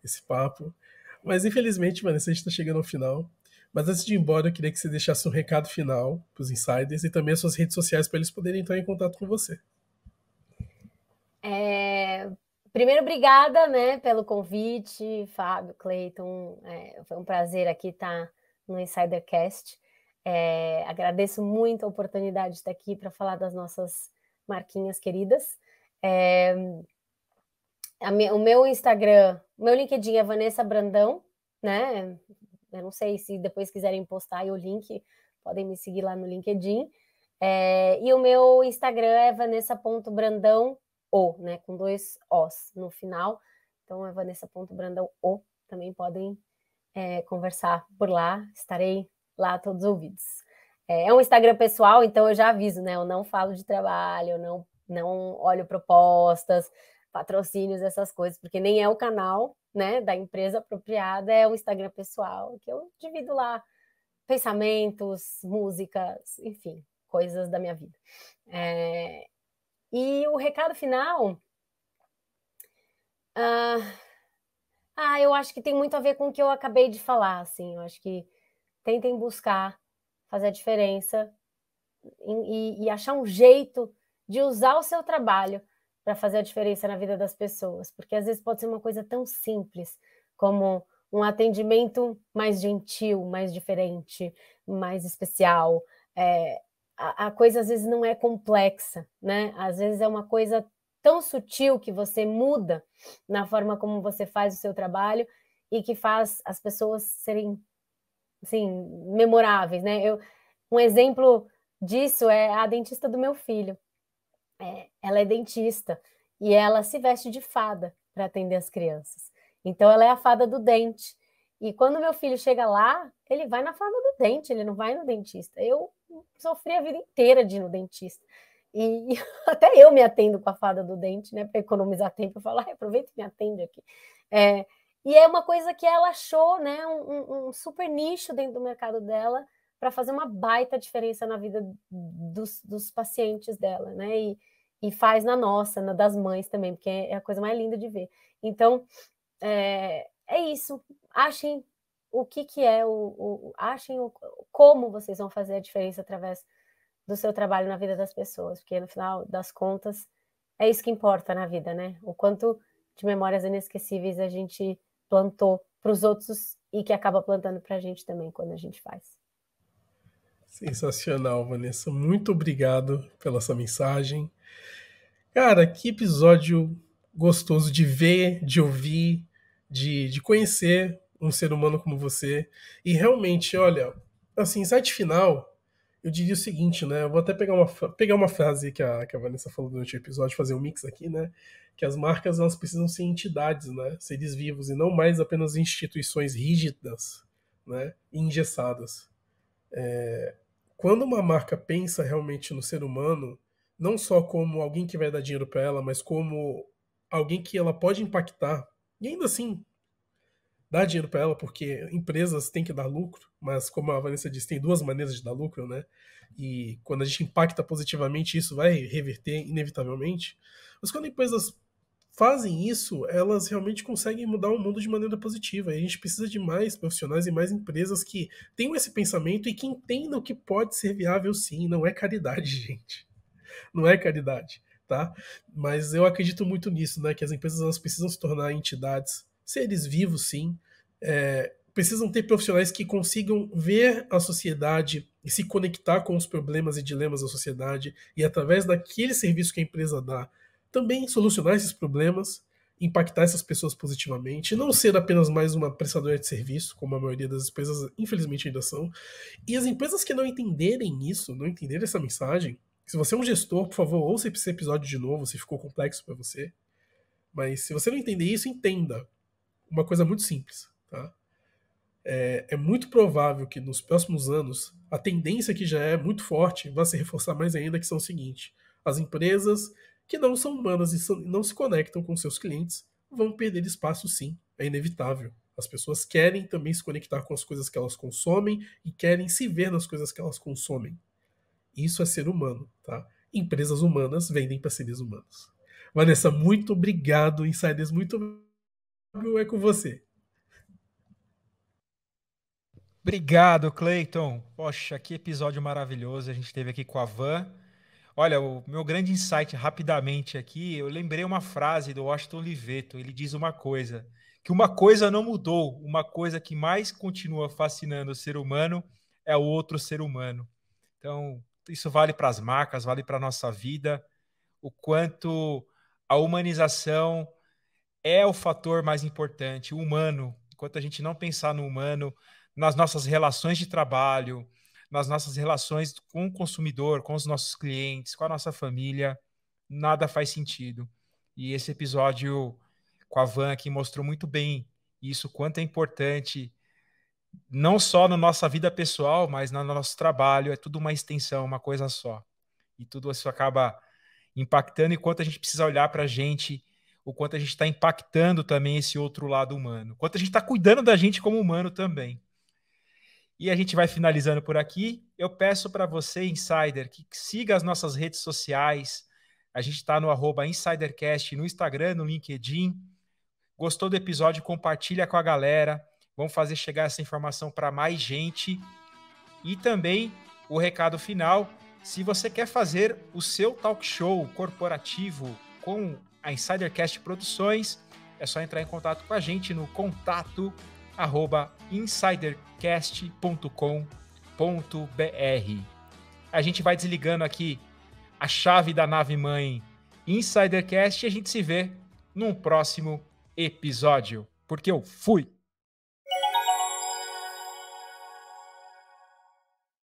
esse papo. Mas infelizmente, Vanessa, a gente está chegando ao final. Mas antes de ir embora, eu queria que você deixasse um recado final para os insiders e também as suas redes sociais para eles poderem entrar em contato com você. É... Primeiro, obrigada né, pelo convite, Fábio, Cleiton. É... Foi um prazer aqui estar no Insidercast. É, agradeço muito a oportunidade de estar aqui para falar das nossas marquinhas queridas. É, me, o meu Instagram, o meu LinkedIn é Vanessa Brandão, né? Eu não sei se depois quiserem postar o link, podem me seguir lá no LinkedIn. É, e o meu Instagram é vanessa.brandão, ou, né? Com dois Os no final. Então é vanessa.brandão, ou. Também podem é, conversar por lá. Estarei lá todos ouvidos. É, é um Instagram pessoal, então eu já aviso, né? Eu não falo de trabalho, eu não, não olho propostas, patrocínios, essas coisas, porque nem é o canal né, da empresa apropriada, é o Instagram pessoal, que eu divido lá pensamentos, músicas, enfim, coisas da minha vida. É, e o recado final. Ah, ah, eu acho que tem muito a ver com o que eu acabei de falar, assim. Eu acho que tentem buscar fazer a diferença e, e achar um jeito de usar o seu trabalho para fazer a diferença na vida das pessoas, porque às vezes pode ser uma coisa tão simples como um atendimento mais gentil, mais diferente, mais especial. É, a, a, coisa às vezes não é complexa, né? Às vezes é uma coisa tão sutil que você muda na forma como você faz o seu trabalho e que faz as pessoas serem assim, memoráveis, né? Eu, um exemplo disso é a dentista do meu filho. É, ela é dentista e ela se veste de fada para atender as crianças. Então ela é a fada do dente. E quando meu filho chega lá, ele vai na fada do dente, ele não vai no dentista. Eu sofri a vida inteira de ir no dentista. E, até eu me atendo com a fada do dente, né? Para economizar tempo, eu falo, ah, aproveita e me atende aqui. É, e é uma coisa que ela achou, né? Um, um super nicho dentro do mercado dela para fazer uma baita diferença na vida dos, dos pacientes dela, né? E, e faz na nossa, na das mães também, porque é a coisa mais linda de ver. Então, é, é isso. Achem o que, que é o, o achem o, como vocês vão fazer a diferença através do seu trabalho na vida das pessoas, porque no final das contas é isso que importa na vida, né? O quanto de memórias inesquecíveis a gente plantou para os outros e que acaba plantando para a gente também quando a gente faz. Sensacional, Vanessa. Muito obrigado pela sua mensagem. Cara, que episódio gostoso de ver, de ouvir, de, de conhecer um ser humano como você. E realmente, olha, assim, site final, eu diria o seguinte, né? Eu vou até pegar uma, pegar uma frase que a, que a Vanessa falou durante o episódio, fazer um mix aqui, né? Que as marcas elas precisam ser entidades, né? Seres vivos e não mais apenas instituições rígidas, né? E engessadas. É, quando uma marca pensa realmente no ser humano, não só como alguém que vai dar dinheiro para ela, mas como alguém que ela pode impactar, e ainda assim dar dinheiro para ela, porque empresas têm que dar lucro, mas como a Vanessa disse, tem duas maneiras de dar lucro, né? E quando a gente impacta positivamente, isso vai reverter inevitavelmente. Mas quando empresas fazem isso, elas realmente conseguem mudar o mundo de maneira positiva. E a gente precisa de mais profissionais e mais empresas que tenham esse pensamento e que entendam que pode ser viável sim. Não é caridade, gente. Não é caridade, tá? Mas eu acredito muito nisso, né? Que as empresas elas precisam se tornar entidades, seres vivos, sim. É, precisam ter profissionais que consigam ver a sociedade e se conectar com os problemas e dilemas da sociedade e através daquele serviço que a empresa dá, também solucionar esses problemas, impactar essas pessoas positivamente, não ser apenas mais uma prestadora de serviço, como a maioria das empresas, infelizmente, ainda são. E as empresas que não entenderem isso, não entenderem essa mensagem, se você é um gestor, por favor, ouça esse episódio de novo se ficou complexo para você. Mas se você não entender isso, entenda uma coisa muito simples. Tá? É, é, muito provável que nos próximos anos a tendência que já é muito forte vai se reforçar mais ainda, que são o seguinte: as empresas que não são humanas e não se conectam com seus clientes vão perder espaço sim, é inevitável. As pessoas querem também se conectar com as coisas que elas consomem e querem se ver nas coisas que elas consomem. Isso é ser humano, tá? Empresas humanas vendem para seres humanos. Vanessa, muito obrigado, Insiders, muito obrigado. É com você. Obrigado, Clayton. Poxa, que episódio maravilhoso a gente teve aqui com a Van. Olha, o meu grande insight rapidamente aqui, eu lembrei uma frase do Washington Oliveto. Ele diz uma coisa: que uma coisa não mudou, uma coisa que mais continua fascinando o ser humano é o outro ser humano. Então, isso vale para as marcas, vale para a nossa vida, o quanto a humanização é o fator mais importante, o humano. Enquanto a gente não pensar no humano, nas nossas relações de trabalho, nas nossas relações com o consumidor, com os nossos clientes, com a nossa família, nada faz sentido. E esse episódio com a Van aqui mostrou muito bem isso, quanto é importante, não só na nossa vida pessoal, mas no nosso trabalho, é tudo uma extensão, uma coisa só. E tudo isso acaba impactando, e quanto a gente precisa olhar para a gente, o quanto a gente está impactando também esse outro lado humano, quanto a gente está cuidando da gente como humano também. E a gente vai finalizando por aqui. Eu peço para você, Insider, que siga as nossas redes sociais. A gente está no InsiderCast no Instagram, no LinkedIn. Gostou do episódio? Compartilha com a galera. Vamos fazer chegar essa informação para mais gente. E também o recado final: se você quer fazer o seu talk show corporativo com a Insidercast Produções, é só entrar em contato com a gente no contato arroba insidercast.com.br. A gente vai desligando aqui a chave da nave mãe Insidercast e a gente se vê num próximo episódio. Porque eu fui!